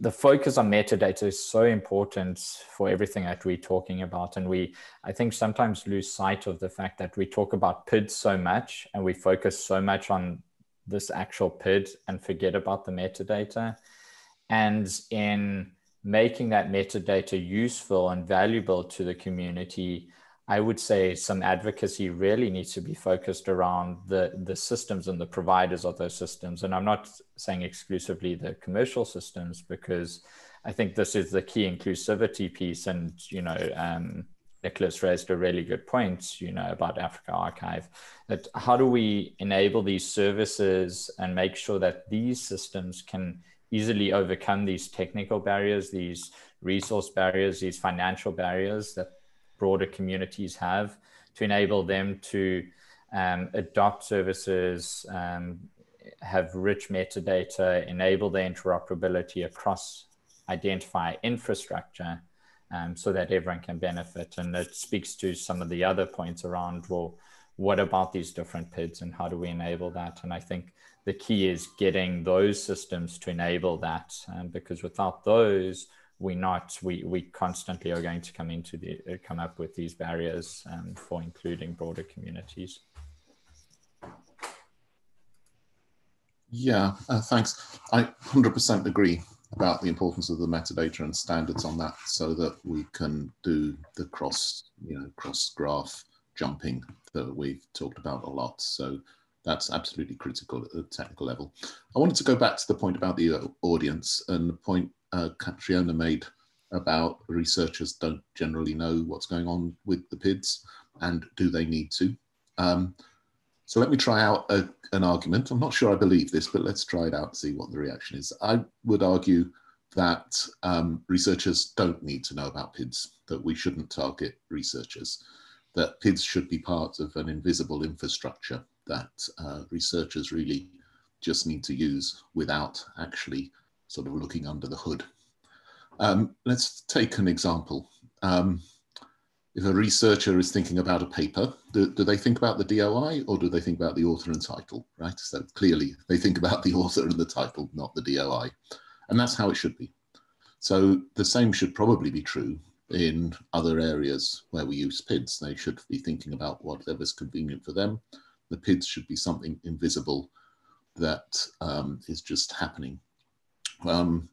the focus on metadata is so important for everything that we're talking about. And we, I think, sometimes lose sight of the fact that we talk about PID so much and we focus so much on this actual PID and forget about the metadata. And in making that metadata useful and valuable to the community, I would say some advocacy really needs to be focused around the, the systems and the providers of those systems. And I'm not saying exclusively the commercial systems because I think this is the key inclusivity piece. And, you know, um, Nicholas raised a really good point, you know, about Africa Archive, that how do we enable these services and make sure that these systems can easily overcome these technical barriers, these resource barriers, these financial barriers that broader communities have to enable them to um, adopt services, um, have rich metadata, enable the interoperability across identify infrastructure um, so that everyone can benefit. And it speaks to some of the other points around, well, what about these different PIDs and how do we enable that? And I think the key is getting those systems to enable that um, because without those, we not we we constantly are going to come into the uh, come up with these barriers um, for including broader communities. Yeah, uh, thanks. I 100% agree about the importance of the metadata and standards on that, so that we can do the cross you know cross graph jumping that we've talked about a lot. So that's absolutely critical at the technical level. I wanted to go back to the point about the uh, audience and the point uh, Catriona made about researchers don't generally know what's going on with the PIDs and do they need to. Um, so let me try out a, an argument. I'm not sure I believe this, but let's try it out and see what the reaction is. I would argue that um, researchers don't need to know about PIDs, that we shouldn't target researchers, that PIDs should be part of an invisible infrastructure that uh, researchers really just need to use without actually sort of looking under the hood. Um, let's take an example. Um, if a researcher is thinking about a paper, do, do, they think about the DOI or do they think about the author and title, right? So clearly they think about the *laughs* author and the title, not the DOI. And that's how it should be. So the same should probably be true in other areas where we use PIDs. They should be thinking about whatever's convenient for them. The PIDs should be something invisible that um, is just happening um,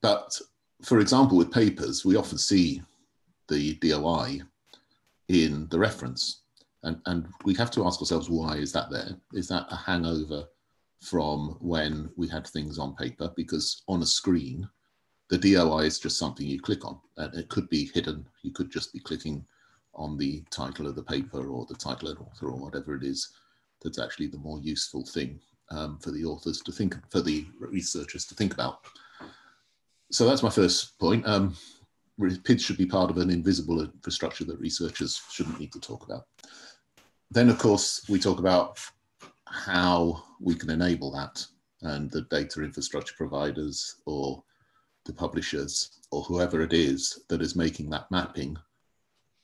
but for example, with papers, we often see the DOI in the reference. And, and we have to ask ourselves, why is that there? Is that a hangover from when we had things on paper? Because on a screen, the DOI is just something you click on. And it could be hidden. You could just be clicking on the title of the paper or the title of the author or whatever it is that's actually the more useful thing um, for the authors to think, for the researchers to think about. So that's my first point. Um, PIDs should be part of an invisible infrastructure that researchers shouldn't need to talk about. Then, of course, we talk about how we can enable that and the data infrastructure providers or the publishers or whoever it is that is making that mapping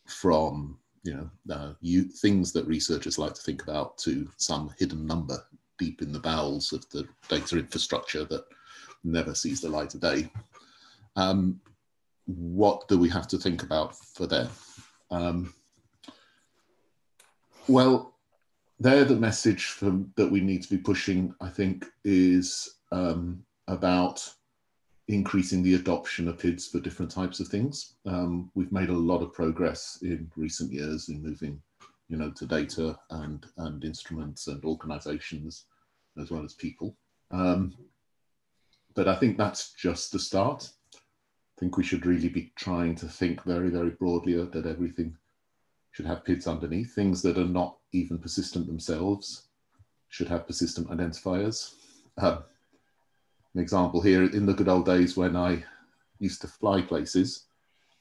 from you know uh, you, things that researchers like to think about to some hidden number deep in the bowels of the data infrastructure that never sees the light of day. Um, what do we have to think about for there? Um, well, there the message from, that we need to be pushing, I think, is um, about increasing the adoption of PIDs for different types of things. Um, we've made a lot of progress in recent years in moving you know, to data and, and instruments and organizations as well as people. Um, but I think that's just the start. I think we should really be trying to think very, very broadly that everything should have PIDs underneath. Things that are not even persistent themselves should have persistent identifiers. Um, an example here, in the good old days when I used to fly places,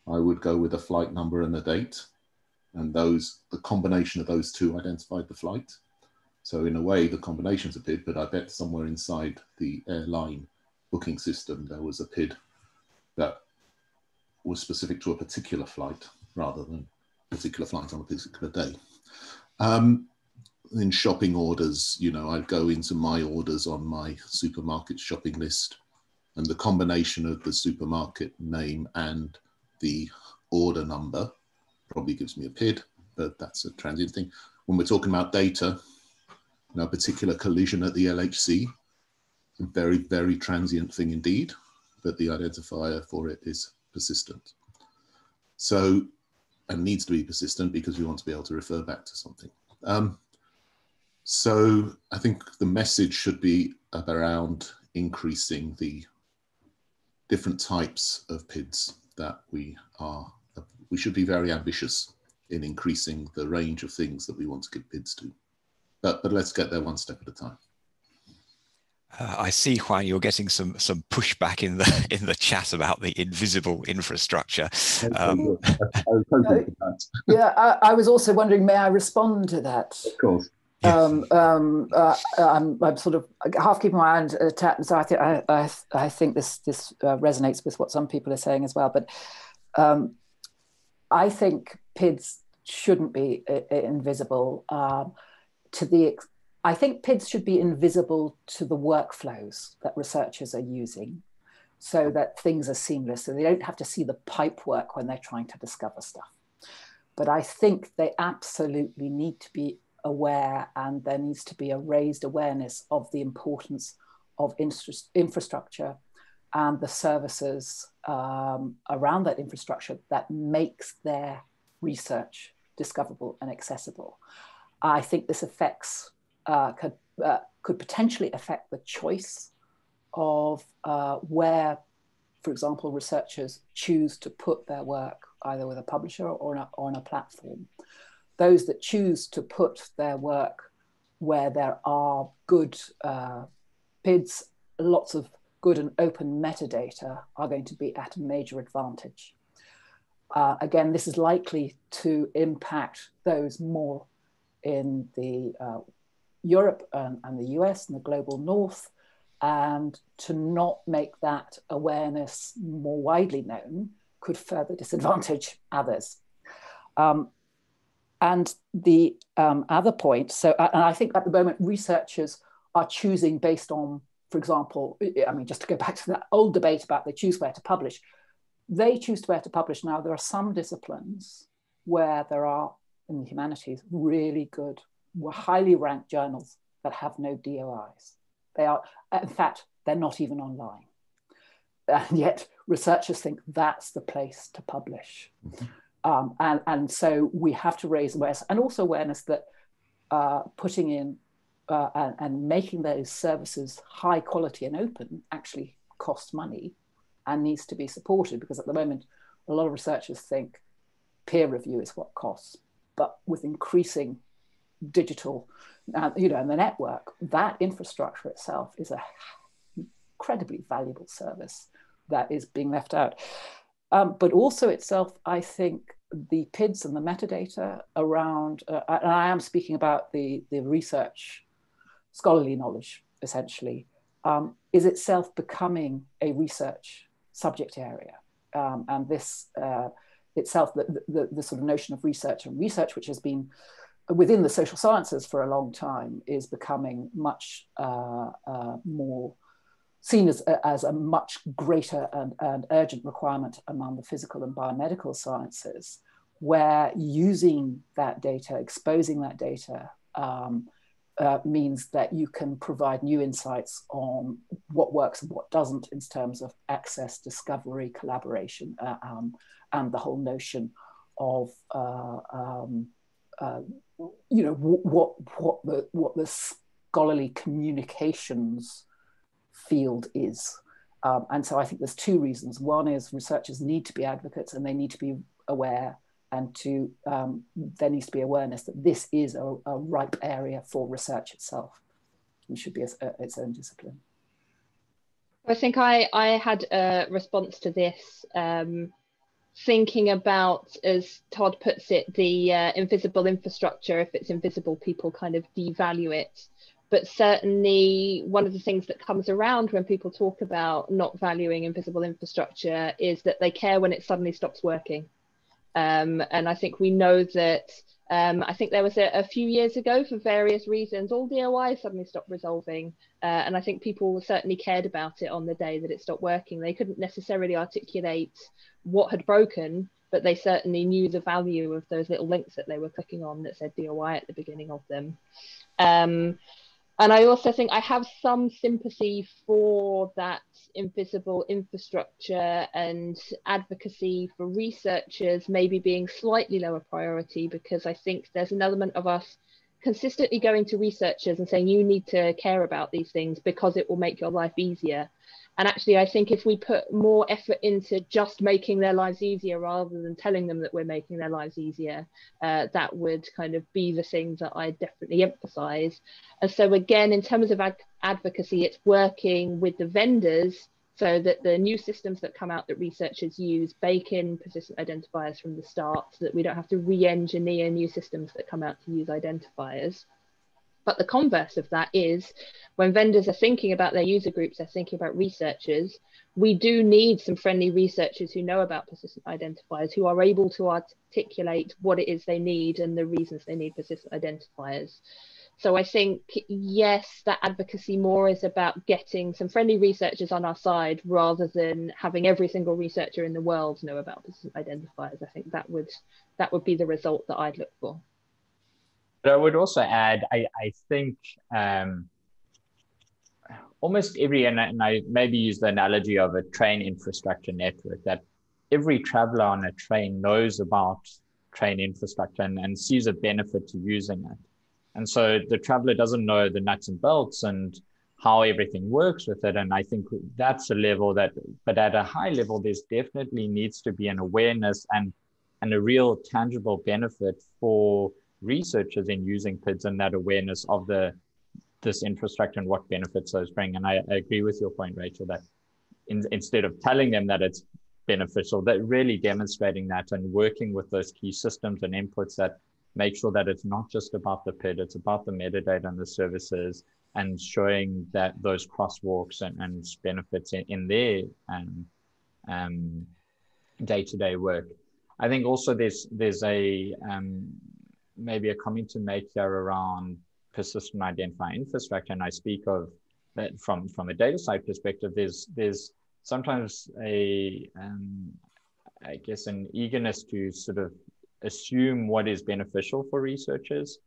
I would go with a flight number and a date and those the combination of those two identified the flight. So in a way, the combination's a PID, but I bet somewhere inside the airline booking system there was a PID that was specific to a particular flight rather than particular flight on a particular day. Um, in shopping orders, you know, I'd go into my orders on my supermarket shopping list And the combination of the supermarket name and the order number probably gives me a PID, but that's a transient thing. When we're talking about data, know, a particular collision at the LHC, a very, very transient thing indeed, but the identifier for it is persistent. So, and needs to be persistent because we want to be able to refer back to something. Um, so I think the message should be around increasing the different types of PIDs that we are, we should be very ambitious in increasing the range of things that we want to give PIDs to. But, but let's get there one step at a time. Uh, I see why you're getting some some pushback in the *laughs* in the chat about the invisible infrastructure. Um, yeah, I, I, was also wondering, may I respond to that? Of course. Um, um, uh, I'm, I'm, sort of half keeping my eye on chat, so I think I, I, I think this this uh, resonates with what some people are saying as well. But um, I think PIDs shouldn't be uh, invisible um, to the I think PIDs should be invisible to the workflows that researchers are using so that things are seamless, so they don't have to see the pipe work when they're trying to discover stuff. But I think they absolutely need to be aware and there needs to be a raised awareness of the importance of infrastructure and the services um, around that infrastructure that makes their research discoverable and accessible. I think this affects uh, could, uh, could potentially affect the choice of uh, where, for example, researchers choose to put their work either with a publisher or on a, on a platform. Those that choose to put their work where there are good uh, PIDs, lots of good and open metadata are going to be at a major advantage. Uh, again, this is likely to impact those more in the uh, Europe and, and the US and the global north, and to not make that awareness more widely known could further disadvantage others. Um, and the um, other point, so and I think at the moment researchers are choosing based on, for example, I mean, just to go back to that old debate about they choose where to publish, they choose where to publish. Now, there are some disciplines where there are, in the humanities, really good were highly ranked journals that have no DOIs. They are, in fact, they're not even online. And yet researchers think that's the place to publish. Mm-hmm. Um, and, and so we have to raise awareness and also awareness that uh, putting in uh, and, and, making those services high quality and open actually costs money and needs to be supported because at the moment a lot of researchers think peer review is what costs but with increasing digital, uh, you know, and the network, that infrastructure itself is a incredibly valuable service that is being left out. Um, but also itself, I think the PIDs and the metadata around, uh, and I am speaking about the, the research, scholarly knowledge, essentially, um, is itself becoming a research subject area. Um, and this uh, itself, the, the, the, sort of notion of research and research, which has been within the social sciences for a long time is becoming much uh, uh, more seen as, as a much greater and, and urgent requirement among the physical and biomedical sciences, where using that data, exposing that data, um, uh, means that you can provide new insights on what works and what doesn't in terms of access, discovery, collaboration, uh, um, and the whole notion of uh, um, uh, you know what what the what the scholarly communications field is. Um, and so I think there's two reasons. One is researchers need to be advocates and they need to be aware, and two, um, there needs to be awareness that this is a, a ripe area for research itself. and should be a, a, its own discipline. I think I, I had a response to this um, thinking about, as Todd puts it, the uh, invisible infrastructure. If it's invisible, people kind of devalue it. But certainly, one of the things that comes around when people talk about not valuing invisible infrastructure is that they care when it suddenly stops working. Um, and I think we know that Um, I think there was a, a, few years ago, for various reasons, all DOI suddenly stopped resolving. Uh, and I think people certainly cared about it on the day that it stopped working. They couldn't necessarily articulate what had broken, but they certainly knew the value of those little links that they were clicking on that said DOI at the beginning of them. Um, and I also think I have some sympathy for that invisible infrastructure and advocacy for researchers maybe being slightly lower priority because I think there's an element of us consistently going to researchers and saying you need to care about these things because it will make your life easier and actually, I think if we put more effort into just making their lives easier rather than telling them that we're making their lives easier, uh, that would kind of be the things that I definitely emphasize. And so, again, in terms of ad- advocacy, it's working with the vendors so that the new systems that come out that researchers use bake in persistent identifiers from the start so that we don't have to re engineer new systems that come out to use identifiers. But the converse of that is when vendors are thinking about their user groups, they're thinking about researchers. We do need some friendly researchers who know about persistent identifiers, who are able to articulate what it is they need and the reasons they need persistent identifiers. So I think, yes, that advocacy more is about getting some friendly researchers on our side rather than having every single researcher in the world know about persistent identifiers. I think that would that would be the result that I'd look for. But I would also add, I, I think um, almost every, and I, and I maybe use the analogy of a train infrastructure network, that every traveler on a train knows about train infrastructure and, and sees a benefit to using it. And so the traveler doesn't know the nuts and bolts and how everything works with it. And I think that's a level that, but at a high level, there's definitely needs to be an awareness and and a real tangible benefit for researchers in using PIDs and that awareness of the this infrastructure and what benefits those bring. And I, I agree with your point, Rachel, that in, instead of telling them that it's beneficial, that really demonstrating that and working with those key systems and inputs that make sure that it's not just about the PID, it's about the metadata and the services and showing that those crosswalks and, and benefits in, in their um, um, day-to-day work. I think also there's there's a um, maybe a comment to make here around persistent identifier infrastructure, and I speak of that from from a DataCite perspective. There's there's sometimes a um, I guess an eagerness to sort of assume what is beneficial for researchers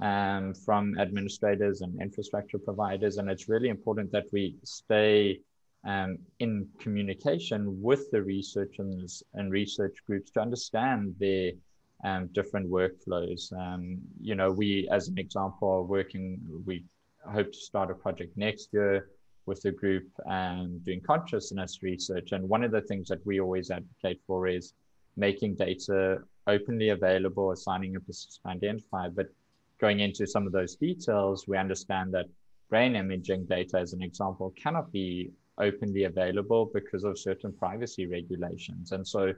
um, from administrators and infrastructure providers, and it's really important that we stay um, in communication with the researchers and research groups to understand their um, different workflows. Um, you know, we, as an example, are working, we hope to start a project next year with a group and doing consciousness research. And one of the things that we always advocate for is making data openly available, assigning a persistent identifier. But going into some of those details, we understand that brain imaging data, as an example, cannot be openly available because of certain privacy regulations. And so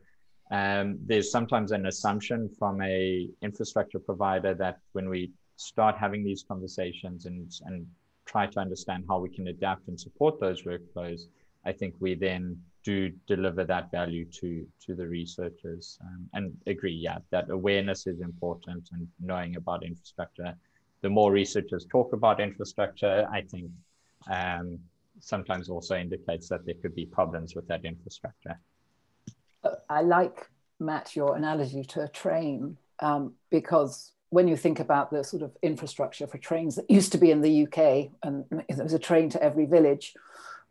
um, there's sometimes an assumption from a infrastructure provider that when we start having these conversations and, and try to understand how we can adapt and support those workflows, I think we then do deliver that value to to the researchers. Um, and agree yeah that awareness is important and knowing about infrastructure. The more researchers talk about infrastructure i think um, sometimes also indicates that there could be problems with that infrastructure. I like, Matt, your analogy to a train um, because when you think about the sort of infrastructure for trains that used to be in the UK, and there was a train to every village,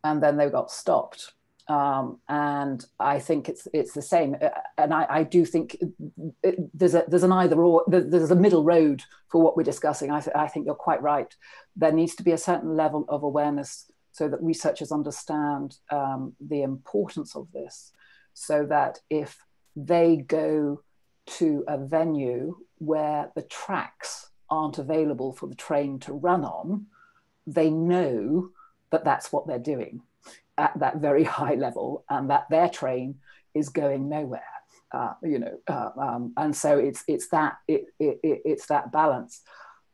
and then they got stopped. Um, and I think it's it's the same. Uh, and I, I do think it, there's a there's an either or there's a middle road for what we're discussing. I, th- I think you're quite right. There needs to be a certain level of awareness so that researchers understand um, the importance of this so that if they go to a venue where the tracks aren't available for the train to run on, they know that that's what they're doing at that very high level and that their train is going nowhere. Uh, you know, uh, um, and so it's it's that it, it, it's that balance.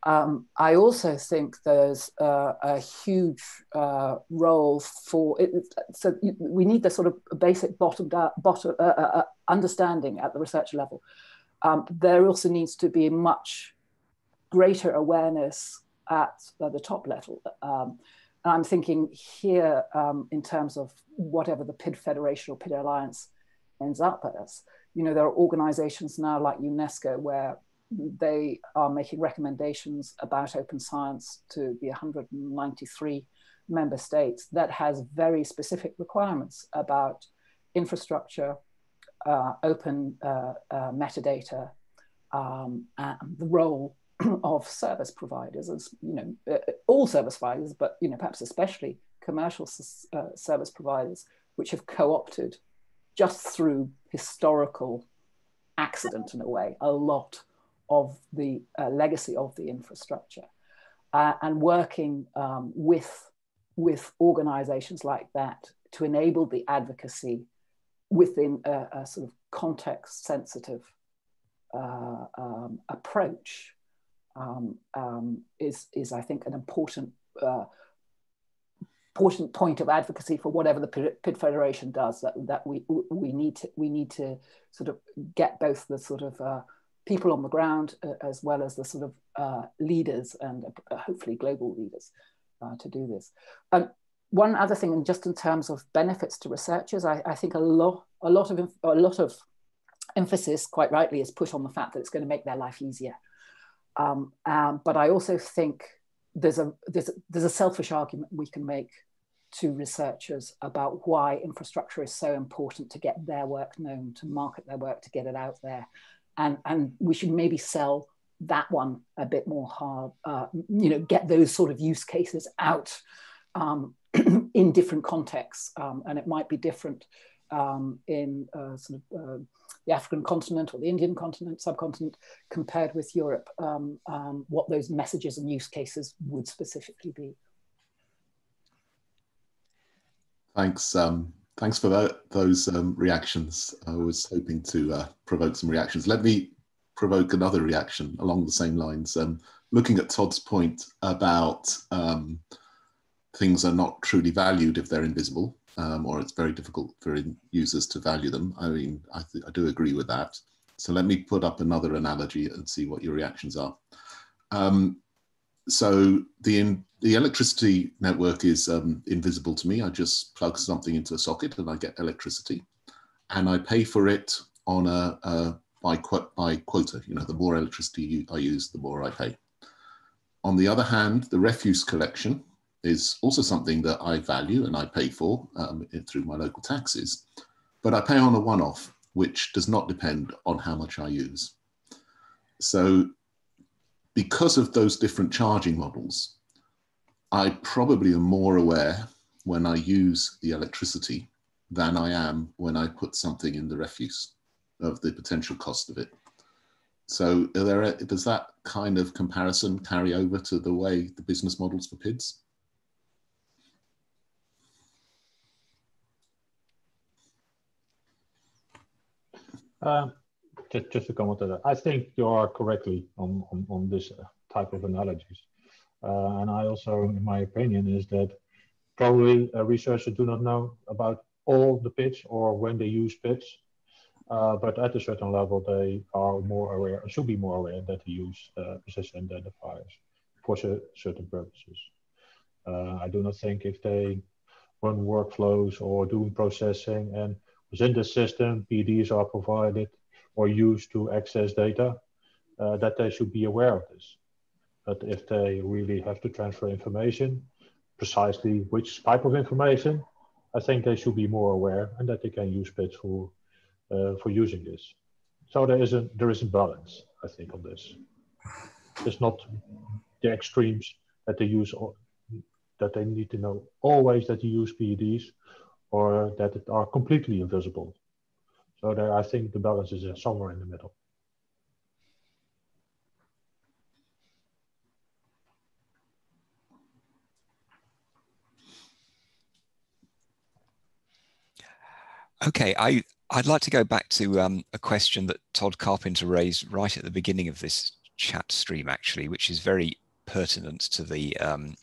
Um, I also think there's uh, a huge uh, role for it. So we need the sort of basic bottom bottom uh, uh, uh, understanding at the research level um, there also needs to be much greater awareness at the top level. Um, and I'm thinking here um, in terms of whatever the PID Federation or PID Alliance ends up as. You know, there are organizations now like UNESCO where they are making recommendations about open science to the 193 member states that has very specific requirements about infrastructure, uh, open uh, uh, metadata, um, and the role *clears throat* of service providers, as you know, uh, all service providers, but you know, perhaps especially commercial uh, service providers, which have co-opted just through historical accident in a way, a lot of the uh, legacy of the infrastructure, uh, and working um, with with organizations like that to enable the advocacy within a, a sort of context sensitive uh, um, approach um, um, is, is, I think, an important, uh, important point of advocacy for whatever the PID Federation does. That, that we, we, need to, we need to sort of get both the sort of uh, people on the ground uh, as well as the sort of uh, leaders and uh, hopefully global leaders uh, to do this. Um, one other thing, and just in terms of benefits to researchers, I, I think a lot, a lot of, a lot of emphasis, quite rightly, is put on the fact that it's going to make their life easier. Um, um, but I also think there's a, there's, there's a selfish argument we can make to researchers about why infrastructure is so important to get their work known, to market their work, to get it out there. And, and we should maybe sell that one a bit more hard, uh, you know, get those sort of use cases out um, *clears throat* in different contexts. Um, and it might be different um, in uh, sort of uh, the African continent or the Indian continent, subcontinent, compared with Europe, um, um, what those messages and use cases would specifically be. Thanks. Um, thanks for that, those um, reactions. I was hoping to uh, provoke some reactions. Let me provoke another reaction along the same lines. Um, looking at Todd's point about things are not truly valued if they're invisible um, or it's very difficult for users to value them. I mean, I, I, do agree with that. So let me put up another analogy and see what your reactions are. Um, so the, the electricity network is um, invisible to me. I just plug something into a socket and I get electricity. And I pay for it on a, a by, by quota. You know, the more electricity I use, the more I pay. On the other hand, the refuse collection, is also something that I value and I pay for um, through my local taxes. But I pay on a one off, which does not depend on how much I use. So, because of those different charging models, I probably am more aware when I use the electricity than I am when I put something in the refuse of the potential cost of it. So, there, does that kind of comparison carry over to the way the business models for PIDs? Uh, just, just to comment on that, I think you are correctly on, on, on this type of analogies. Uh, and I also, in my opinion, is that probably researchers do not know about all the PIDs or when they use PIDs. Uh, but at a certain level, they are more aware, should be more aware that they use uh, persistent identifiers for certain purposes. Uh, I do not think if they run workflows or doing processing and within the system, PIDs are provided or used to access data, uh, that they should be aware of this. But if they really have to transfer information, precisely which type of information, I think they should be more aware and that they can use PIDs for, uh, for using this. So there is, a, there is a balance, I think, on this. It's not the extremes that they use, that they need to know always that you use PIDs, or that are completely invisible. So there, I think the balance is uh, somewhere in the middle. Okay, I, I'd like to go back to um, a question that Todd Carpenter raised right at the beginning of this chat stream, actually, which is very pertinent to the um,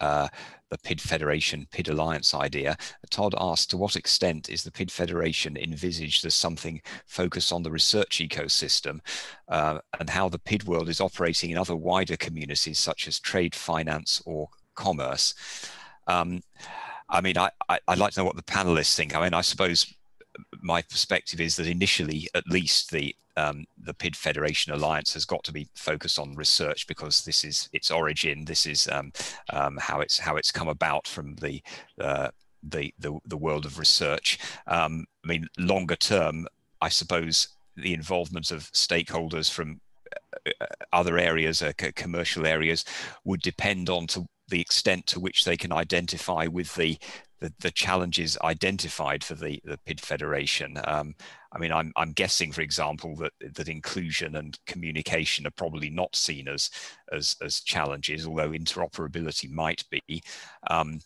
uh, the PID Federation, PID Alliance idea. Todd asked, to what extent is the PID Federation envisaged as something focused on the research ecosystem uh, and how the PID world is operating in other wider communities such as trade, finance, or commerce? Um, I mean, I, I, would like to know what the panelists think. I mean, I suppose my perspective is that initially, at least, the um, the PID Federation Alliance has got to be focused on research because this is its origin. This is um, um, how it's how it's come about from the uh, the, the, the world of research. Um, I mean, longer term, I suppose the involvement of stakeholders from uh, other areas, uh, commercial areas, would depend on to the extent to which they can identify with the the, the challenges identified for the, the PID Federation. Um, I mean, I'm, I'm guessing, for example, that, that inclusion and communication are probably not seen as, as, as challenges, although interoperability might be. Um,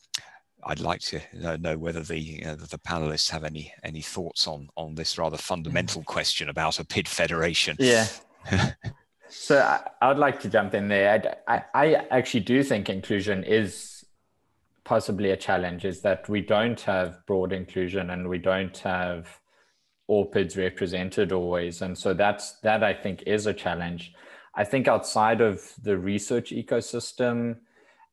I'd like to know whether the uh, the panelists have any any thoughts on on this rather fundamental question about a PID federation. Yeah. *laughs* so I, I, would like to jump in there. I, I, I actually do think inclusion is possibly a challenge is that we don't have broad inclusion and we don't have orpids represented always. And so that's that I think is a challenge. I think outside of the research ecosystem,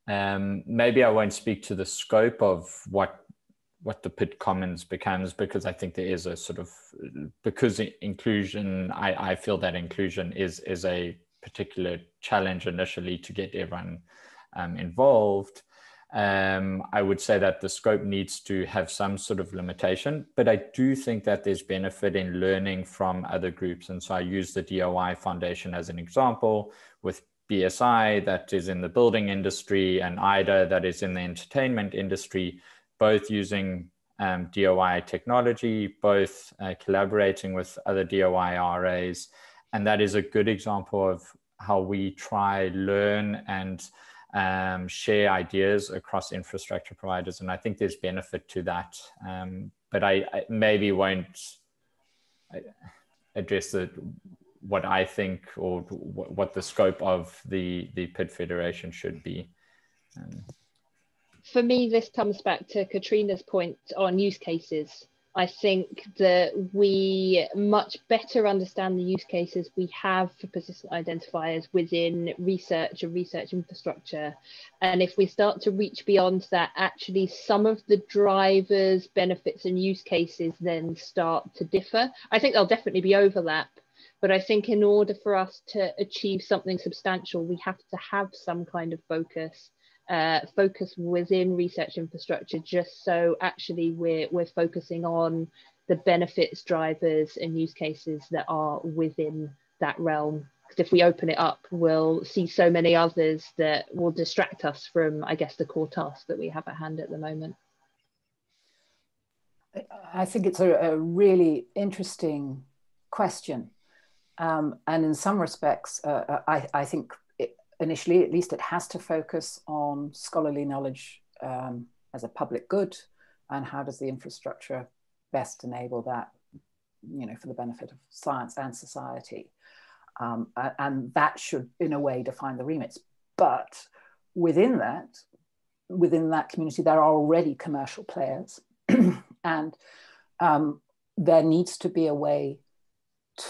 um, maybe I won't speak to the scope of what what the PID Commons becomes because I think there is a sort of because inclusion. I, I feel that inclusion is is a particular challenge initially to get everyone um, involved um, I would say that the scope needs to have some sort of limitation, but I do think that there's benefit in learning from other groups. And so I use the DOI Foundation as an example with BSI that is in the building industry and EIDR that is in the entertainment industry, both using um, DOI technology, both uh, collaborating with other DOI RAs. And that is a good example of how we try, learn, and um, share ideas across infrastructure providers. And I think there's benefit to that. Um, but I, I, maybe won't address the, what I think or what the scope of the, the PID Federation should be. Um, For me, this comes back to Catriona's point on use cases. I think that we much better understand the use cases we have for persistent identifiers within research and research infrastructure. And if we start to reach beyond that, actually some of the drivers, benefits and use cases then start to differ. I think there'll definitely be overlap, but I think in order for us to achieve something substantial, we have to have some kind of focus uh, focus within research infrastructure just so actually we're, we're focusing on the benefits drivers and use cases that are within that realm. Because if we open it up we'll see so many others that will distract us from i guess the core task that we have at hand at the moment. I think it's a, a really interesting question. Um, and in some respects uh, I, I think initially, at least, it has to focus on scholarly knowledge um, as a public good and how does the infrastructure best enable that, you know, for the benefit of science and society. Um, and that should, in a way, define the remits. But within that, within that community, there are already commercial players, *clears throat* and um, there needs to be a way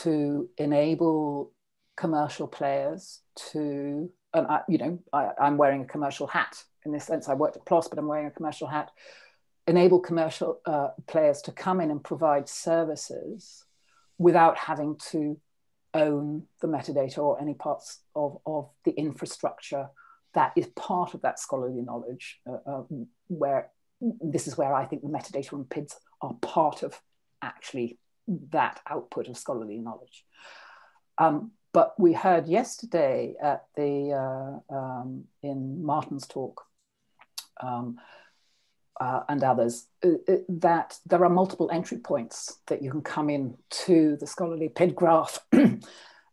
to enable commercial players to and I, you know, I, am wearing a commercial hat in this sense. I worked at PLOS, but I'm wearing a commercial hat. Enable commercial uh, players to come in and provide services without having to own the metadata or any parts of, of the infrastructure that is part of that scholarly knowledge. Uh, uh, where this is where I think the metadata and PIDs are part of actually that output of scholarly knowledge. Um, but we heard yesterday at the uh, um, in Martin's talk um, uh, and others uh, uh, that there are multiple entry points that you can come in to the scholarly PID graph. *clears throat* and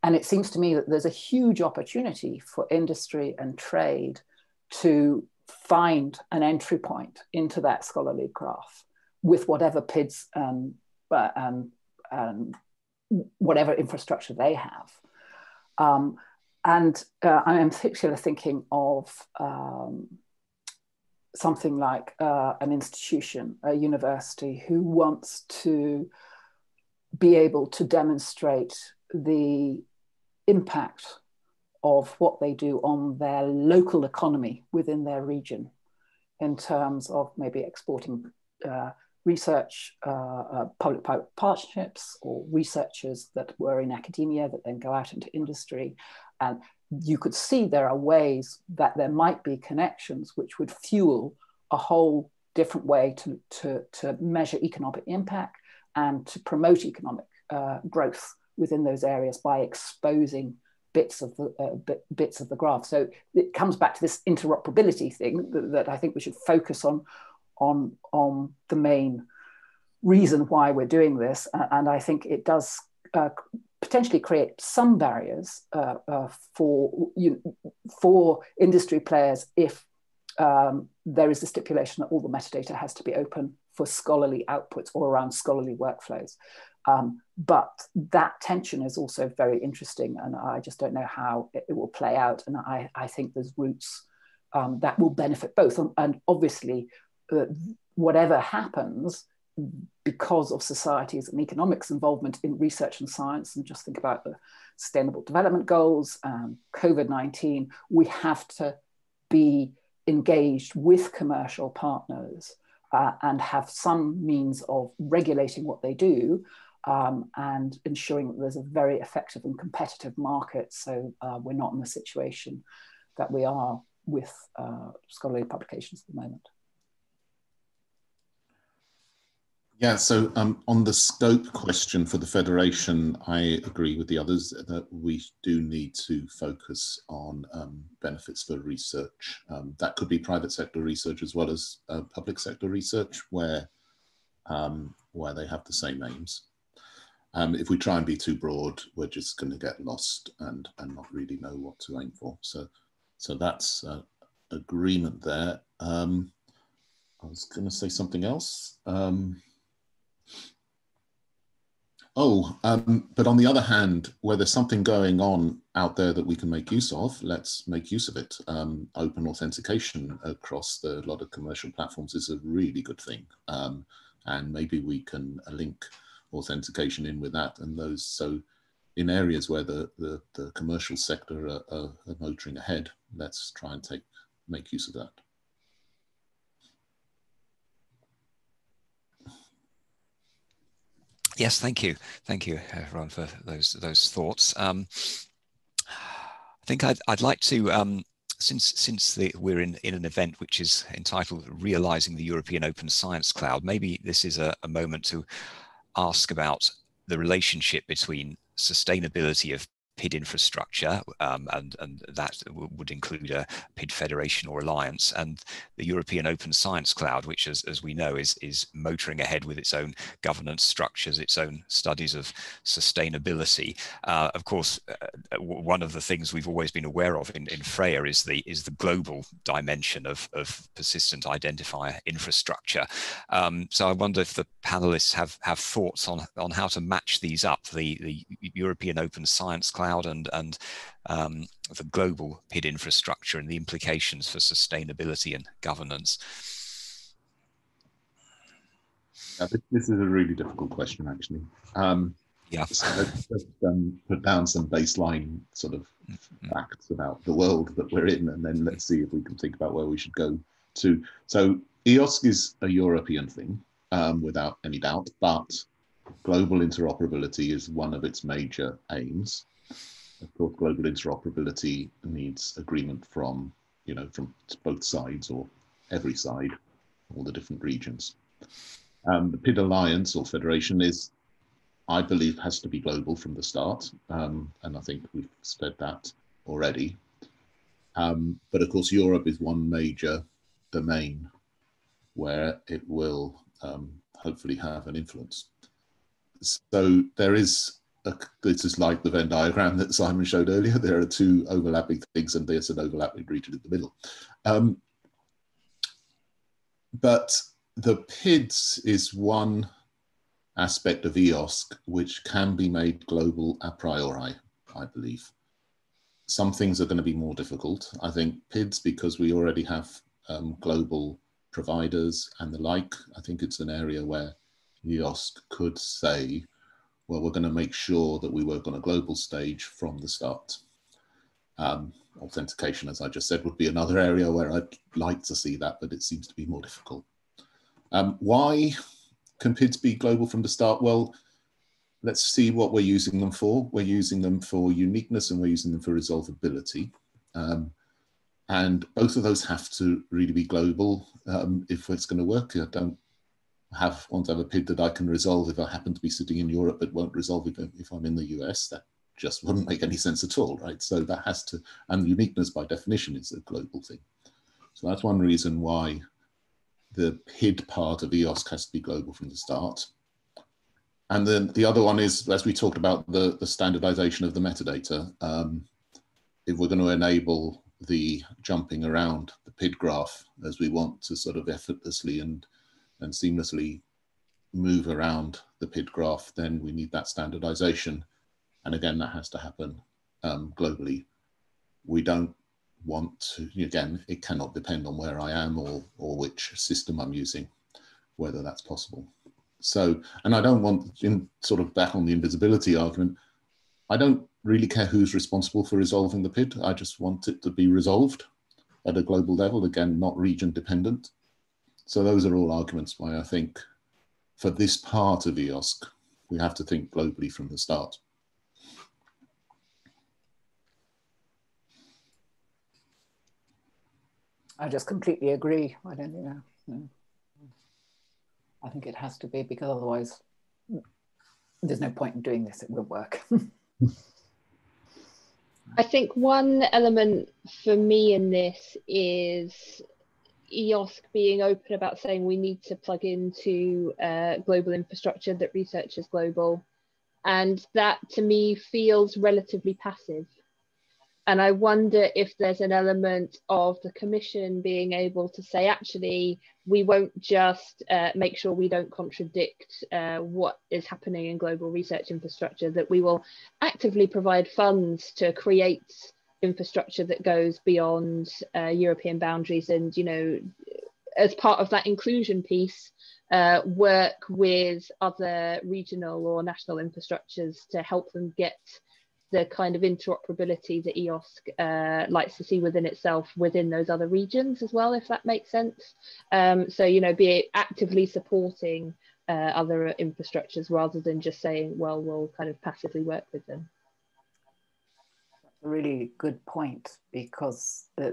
it seems to me that there's a huge opportunity for industry and trade to find an entry point into that scholarly graph with whatever PIDs uh, and, and whatever infrastructure they have. Um, and uh, I am particularly thinking of um, something like uh, an institution, a university, who wants to be able to demonstrate the impact of what they do on their local economy within their region in terms of maybe exporting uh, research, uh, uh, public-private partnerships, or researchers that were in academia that then go out into industry. And you could see there are ways that there might be connections which would fuel a whole different way to, to, to measure economic impact and to promote economic uh, growth within those areas by exposing bits of the uh, bit, bits of the graph. So it comes back to this interoperability thing that, that, I think we should focus on on on the main reason why we're doing this, and I think it does uh, potentially create some barriers uh, uh, for you for industry players if um, there is a stipulation that all the metadata has to be open for scholarly outputs or around scholarly workflows. Um, but that tension is also very interesting, and I just don't know how it, it will play out. And I, I think there's routes um, that will benefit both. And, and obviously, uh, whatever happens, because of societies and economics involvement in research and science, and just think about the Sustainable Development Goals, um, COVID 19, we have to be engaged with commercial partners uh, and have some means of regulating what they do um, and ensuring that there's a very effective and competitive market so uh, we're not in the situation that we are with uh, scholarly publications at the moment. Yeah, so um, on the scope question for the Federation, I agree with the others that we do need to focus on um, benefits for research. Um, that could be private sector research as well as uh, public sector research where, um, where they have the same aims. Um, if we try and be too broad, we're just going to get lost and, and not really know what to aim for. So, so that's uh, agreement there. Um, I was going to say something else. Oh, um, but on the other hand, where there's something going on out there that we can make use of, let's make use of it. Um, open authentication across the, lot of commercial platforms is a really good thing. Um, and maybe we can link authentication in with that and those. So in areas where the, the, the commercial sector are, are, are motoring ahead, let's try and take make use of that. Yes, thank you, thank you, everyone, for those those thoughts. Um, I think I'd I'd like to um, since since the, we're in in an event which is entitled "Realizing the European Open Science Cloud," maybe this is a, a moment to ask about the relationship between sustainability of PID infrastructure, um, and, and that would include a PID federation or alliance, and the European Open Science Cloud, which, as, as we know, is, is motoring ahead with its own governance structures, its own studies of sustainability. Uh, of course, uh, one of the things we've always been aware of in, in Freya is the is the global dimension of, of persistent identifier infrastructure. Um, so I wonder if the panelists have, have thoughts on, on how to match these up, the, the European Open Science Cloud cloud and and um, the global PID infrastructure and the implications for sustainability and governance? Yeah, this is a really difficult question, actually. Um, yeah. So let's just um, put down some baseline sort of mm-hmm. facts about the world that we're in, and then let's see if we can think about where we should go to. So EOSC is a European thing, um, without any doubt, but global interoperability is one of its major aims of course, global interoperability needs agreement from, you know, from both sides or every side, all the different regions. Um, the PID Alliance or Federation is, I believe, has to be global from the start, um, and I think we've said that already. Um, but of course, Europe is one major domain where it will um, hopefully have an influence. So there is this is like the Venn diagram that Simon showed earlier. There are two overlapping things, and there's an overlapping region in the middle. Um, but the PIDs is one aspect of EOSC which can be made global a priori, I believe. Some things are going to be more difficult. I think PIDs, because we already have um, global providers and the like. I think it's an area where EOSC could say, well, we're going to make sure that we work on a global stage from the start. Um, authentication, as I just said, would be another area where I'd like to see that, but it seems to be more difficult. Um, why can PIDs be global from the start? Well, let's see what we're using them for. We're using them for uniqueness and we're using them for resolvability. Um, and both of those have to really be global um, if it's going to work. I don't have want to have a PID that I can resolve if I happen to be sitting in Europe, but won't resolve if, if I'm in the US. That just wouldn't make any sense at all, right? So that has to, and uniqueness by definition is a global thing. So that's one reason why the PID part of EOSC has to be global from the start. And then the other one is, as we talked about, the, the standardization of the metadata. Um, if we're going to enable the jumping around the PID graph as we want to sort of effortlessly and, and seamlessly move around the PID graph, then we need that standardization. And again, that has to happen um, globally. We don't want to, again, it cannot depend on where I am or, or which system I'm using, whether that's possible. So, and I don't want, in sort of back on the invisibility argument, I don't really care who's responsible for resolving the PID. I just want it to be resolved at a global level, again, not region dependent. So those are all arguments why I think for this part of EOSC, we have to think globally from the start. I just completely agree. I don't think no, no. I think it has to be because otherwise there's no point in doing this. It won't work. *laughs* I think one element for me in this is EOSC being open about saying we need to plug into uh, global infrastructure, that research is global. And that to me feels relatively passive. And I wonder if there's an element of the Commission being able to say, actually, we won't just uh, make sure we don't contradict uh, what is happening in global research infrastructure, that we will actively provide funds to create infrastructure that goes beyond uh, European boundaries and, you know, as part of that inclusion piece, uh, work with other regional or national infrastructures to help them get the kind of interoperability that EOSC uh, likes to see within itself within those other regions as well, if that makes sense. Um, so, you know, be it actively supporting uh, other infrastructures rather than just saying, well, we'll kind of passively work with them. Really good point because uh,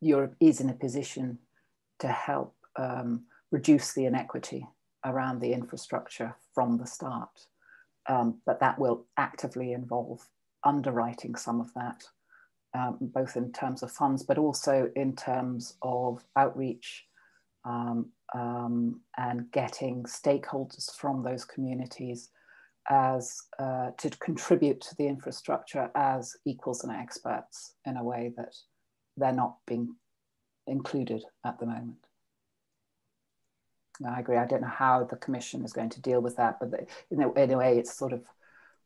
Europe is in a position to help um, reduce the inequity around the infrastructure from the start. Um, but that will actively involve underwriting some of that, um, both in terms of funds, but also in terms of outreach um, um, and getting stakeholders from those communities as uh, to contribute to the infrastructure as equals and experts in a way that they're not being included at the moment. I agree. I don't know how the commission is going to deal with that, but you know, in a way, it's sort of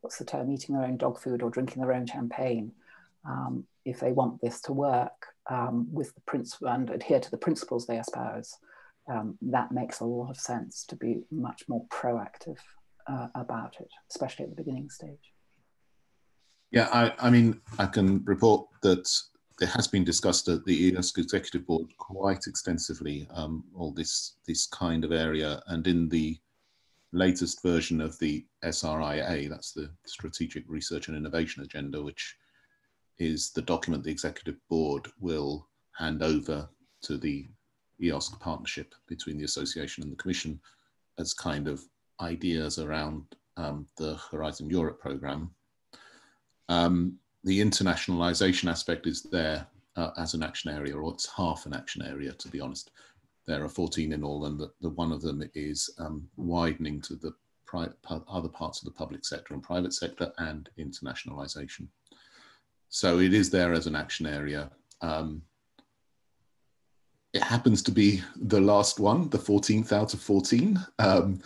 what's the term? Eating their own dog food or drinking their own champagne. Um, if they want this to work um, with the principle and adhere to the principles they espouse, um, that makes a lot of sense to be much more proactive uh, about it, especially at the beginning stage. Yeah, I, I mean, I can report that it has been discussed at the EOSC Executive Board quite extensively, um, all this, this kind of area. And in the latest version of the SRIA, that's the Strategic Research and Innovation Agenda, which is the document the Executive Board will hand over to the EOSC partnership between the Association and the Commission as kind of ideas around um, the Horizon Europe programme. Um, the internationalization aspect is there uh, as an action area, or it's half an action area, to be honest. There are 14 in all, and the, the one of them is um, widening to the other parts of the public sector and private sector and internationalization. So it is there as an action area. Um, it happens to be the last one, the 14th out of 14. Um,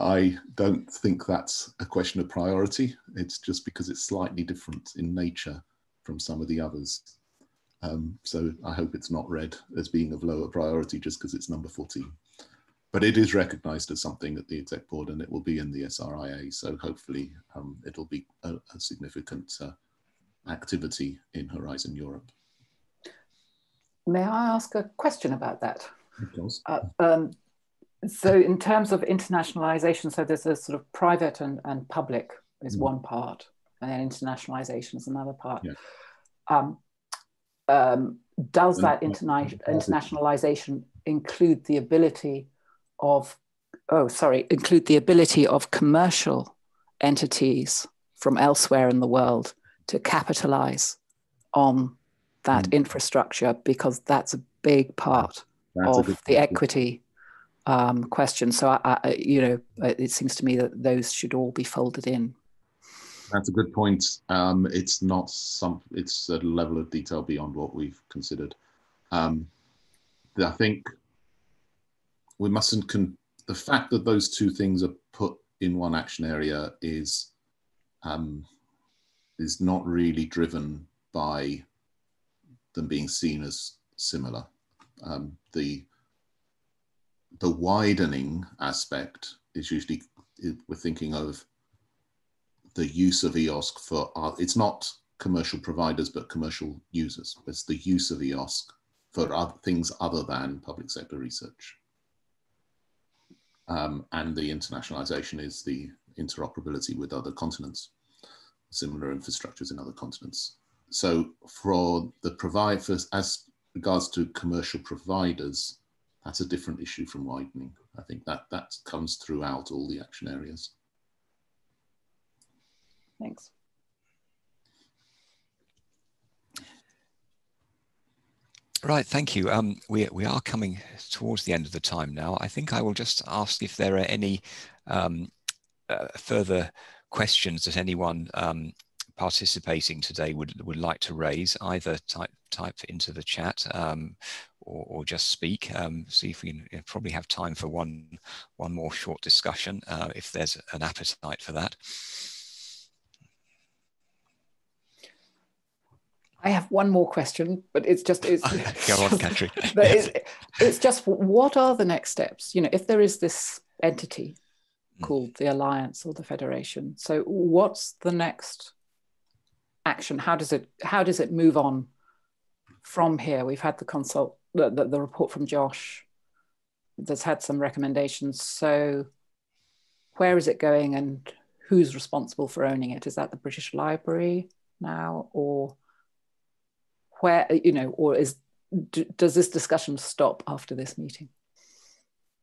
I don't think that's a question of priority. It's just because it's slightly different in nature from some of the others. Um, so I hope it's not read as being of lower priority just because it's number 14. But it is recognised as something at the exec board and it will be in the SRIA. So hopefully um, it'll be a, a significant uh, activity in Horizon Europe. May I ask a question about that? Uh, um, so in terms of internationalization, so there's a sort of private and, and public is mm. one part, and then internationalization is another part. Yeah. Um, um, does that interna internationalization include the ability of, oh, sorry, include the ability of commercial entities from elsewhere in the world to capitalize on that mm. infrastructure because that's a big part that's of the equity um, question. So, I, I, you know, it seems to me that those should all be folded in. That's a good point. Um, it's not some. It's a level of detail beyond what we've considered. Um, I think we mustn't. Con- the fact that those two things are put in one action area is um, is not really driven by them being seen as similar. Um, the the widening aspect is usually we're thinking of the use of EOSC for uh, it's not commercial providers but commercial users. It's the use of EOSC for other things other than public sector research. Um, and the internationalization is the interoperability with other continents, similar infrastructures in other continents. So for the provide for, as regards to commercial providers, that's a different issue from widening. I think that that comes throughout all the action areas. Thanks. Right, thank you. Um, we, we are coming towards the end of the time now. I think I will just ask if there are any um, uh, further questions that anyone um, participating today would, would like to raise, either type, type into the chat um, or, or, just speak. Um, see if we can probably have time for one, one more short discussion uh, if there's an appetite for that. I have one more question, but it's just it's *laughs* go on, Katri. *laughs* it's, *laughs* it's just what are the next steps? You know, if there is this entity mm. called the alliance or the federation, so what's the next action? How does it how does it move on from here? We've had the consult the, the, the report from Josh that's had some recommendations. So where is it going and who's responsible for owning it? Is that the British Library now or where you know or is do, does this discussion stop after this meeting?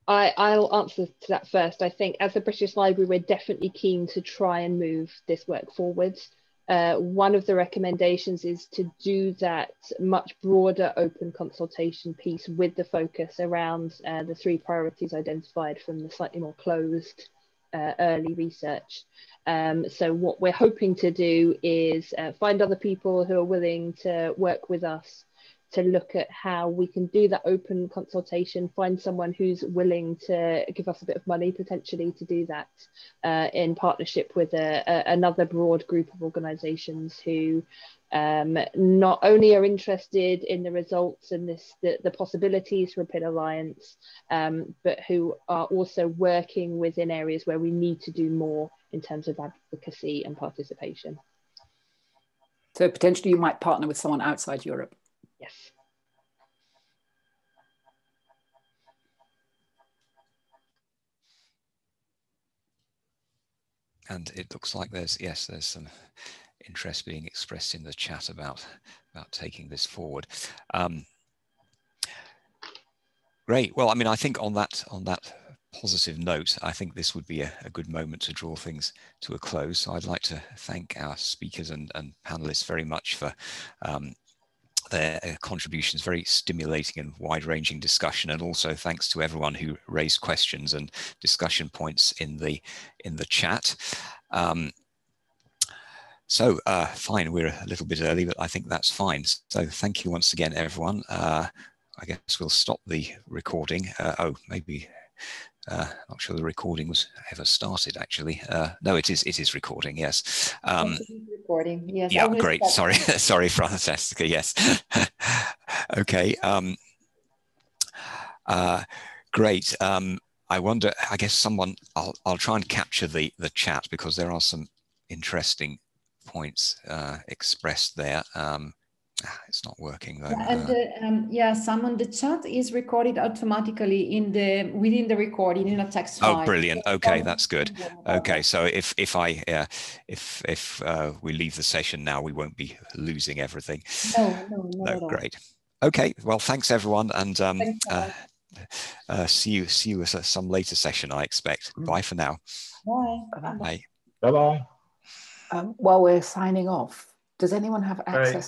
I, I'll answer to that first. I think as the British Library, we're definitely keen to try and move this work forwards. Uh, one of the recommendations is to do that much broader open consultation piece with the focus around uh, the three priorities identified from the slightly more closed uh, early research. Um, so what we're hoping to do is uh, find other people who are willing to work with us to look at how we can do that open consultation, find someone who's willing to give us a bit of money potentially to do that uh, in partnership with a, a, another broad group of organisations who um, not only are interested in the results and this the, the possibilities for a PID alliance, um, but who are also working within areas where we need to do more in terms of advocacy and participation. So potentially you might partner with someone outside Europe. Yes. And it looks like there's, yes, there's some interest being expressed in the chat about, about taking this forward. Um, great. Well, I mean, I think on that, on that positive note, I think this would be a, a, good moment to draw things to a close. So I'd like to thank our speakers and, and panelists very much for um, their uh, contributions, very stimulating and wide-ranging discussion, and also thanks to everyone who raised questions and discussion points in the in the chat. Um, so uh, fine, we're a little bit early, but I think that's fine. So thank you once again, everyone. Uh, I guess we'll stop the recording. Uh, oh, maybe uh, not sure the recording was ever started actually. Uh, no, it is. It is recording. Yes. Um, recording. Yes. Yeah. Great. Sorry. *laughs* Sorry, Francesca. Yes. *laughs* okay. Um, uh, great. Um, I wonder. I guess someone. I'll. I'll try and capture the the chat because there are some interesting points uh, expressed there. Um, Ah, it's not working though. Yeah, and the, um, yeah, Simon, the chat is recorded automatically in the within the recording in a text oh, file. Oh, brilliant! Okay, that's good. Okay, so if if I uh, if if uh, we leave the session now, we won't be losing everything. No, no, no. great. Okay, well, thanks everyone, and um, uh, uh, see you see you at some later session. I expect. Mm. Bye for now. Bye. Bye. Bye. Bye. Um, while we're signing off, does anyone have access?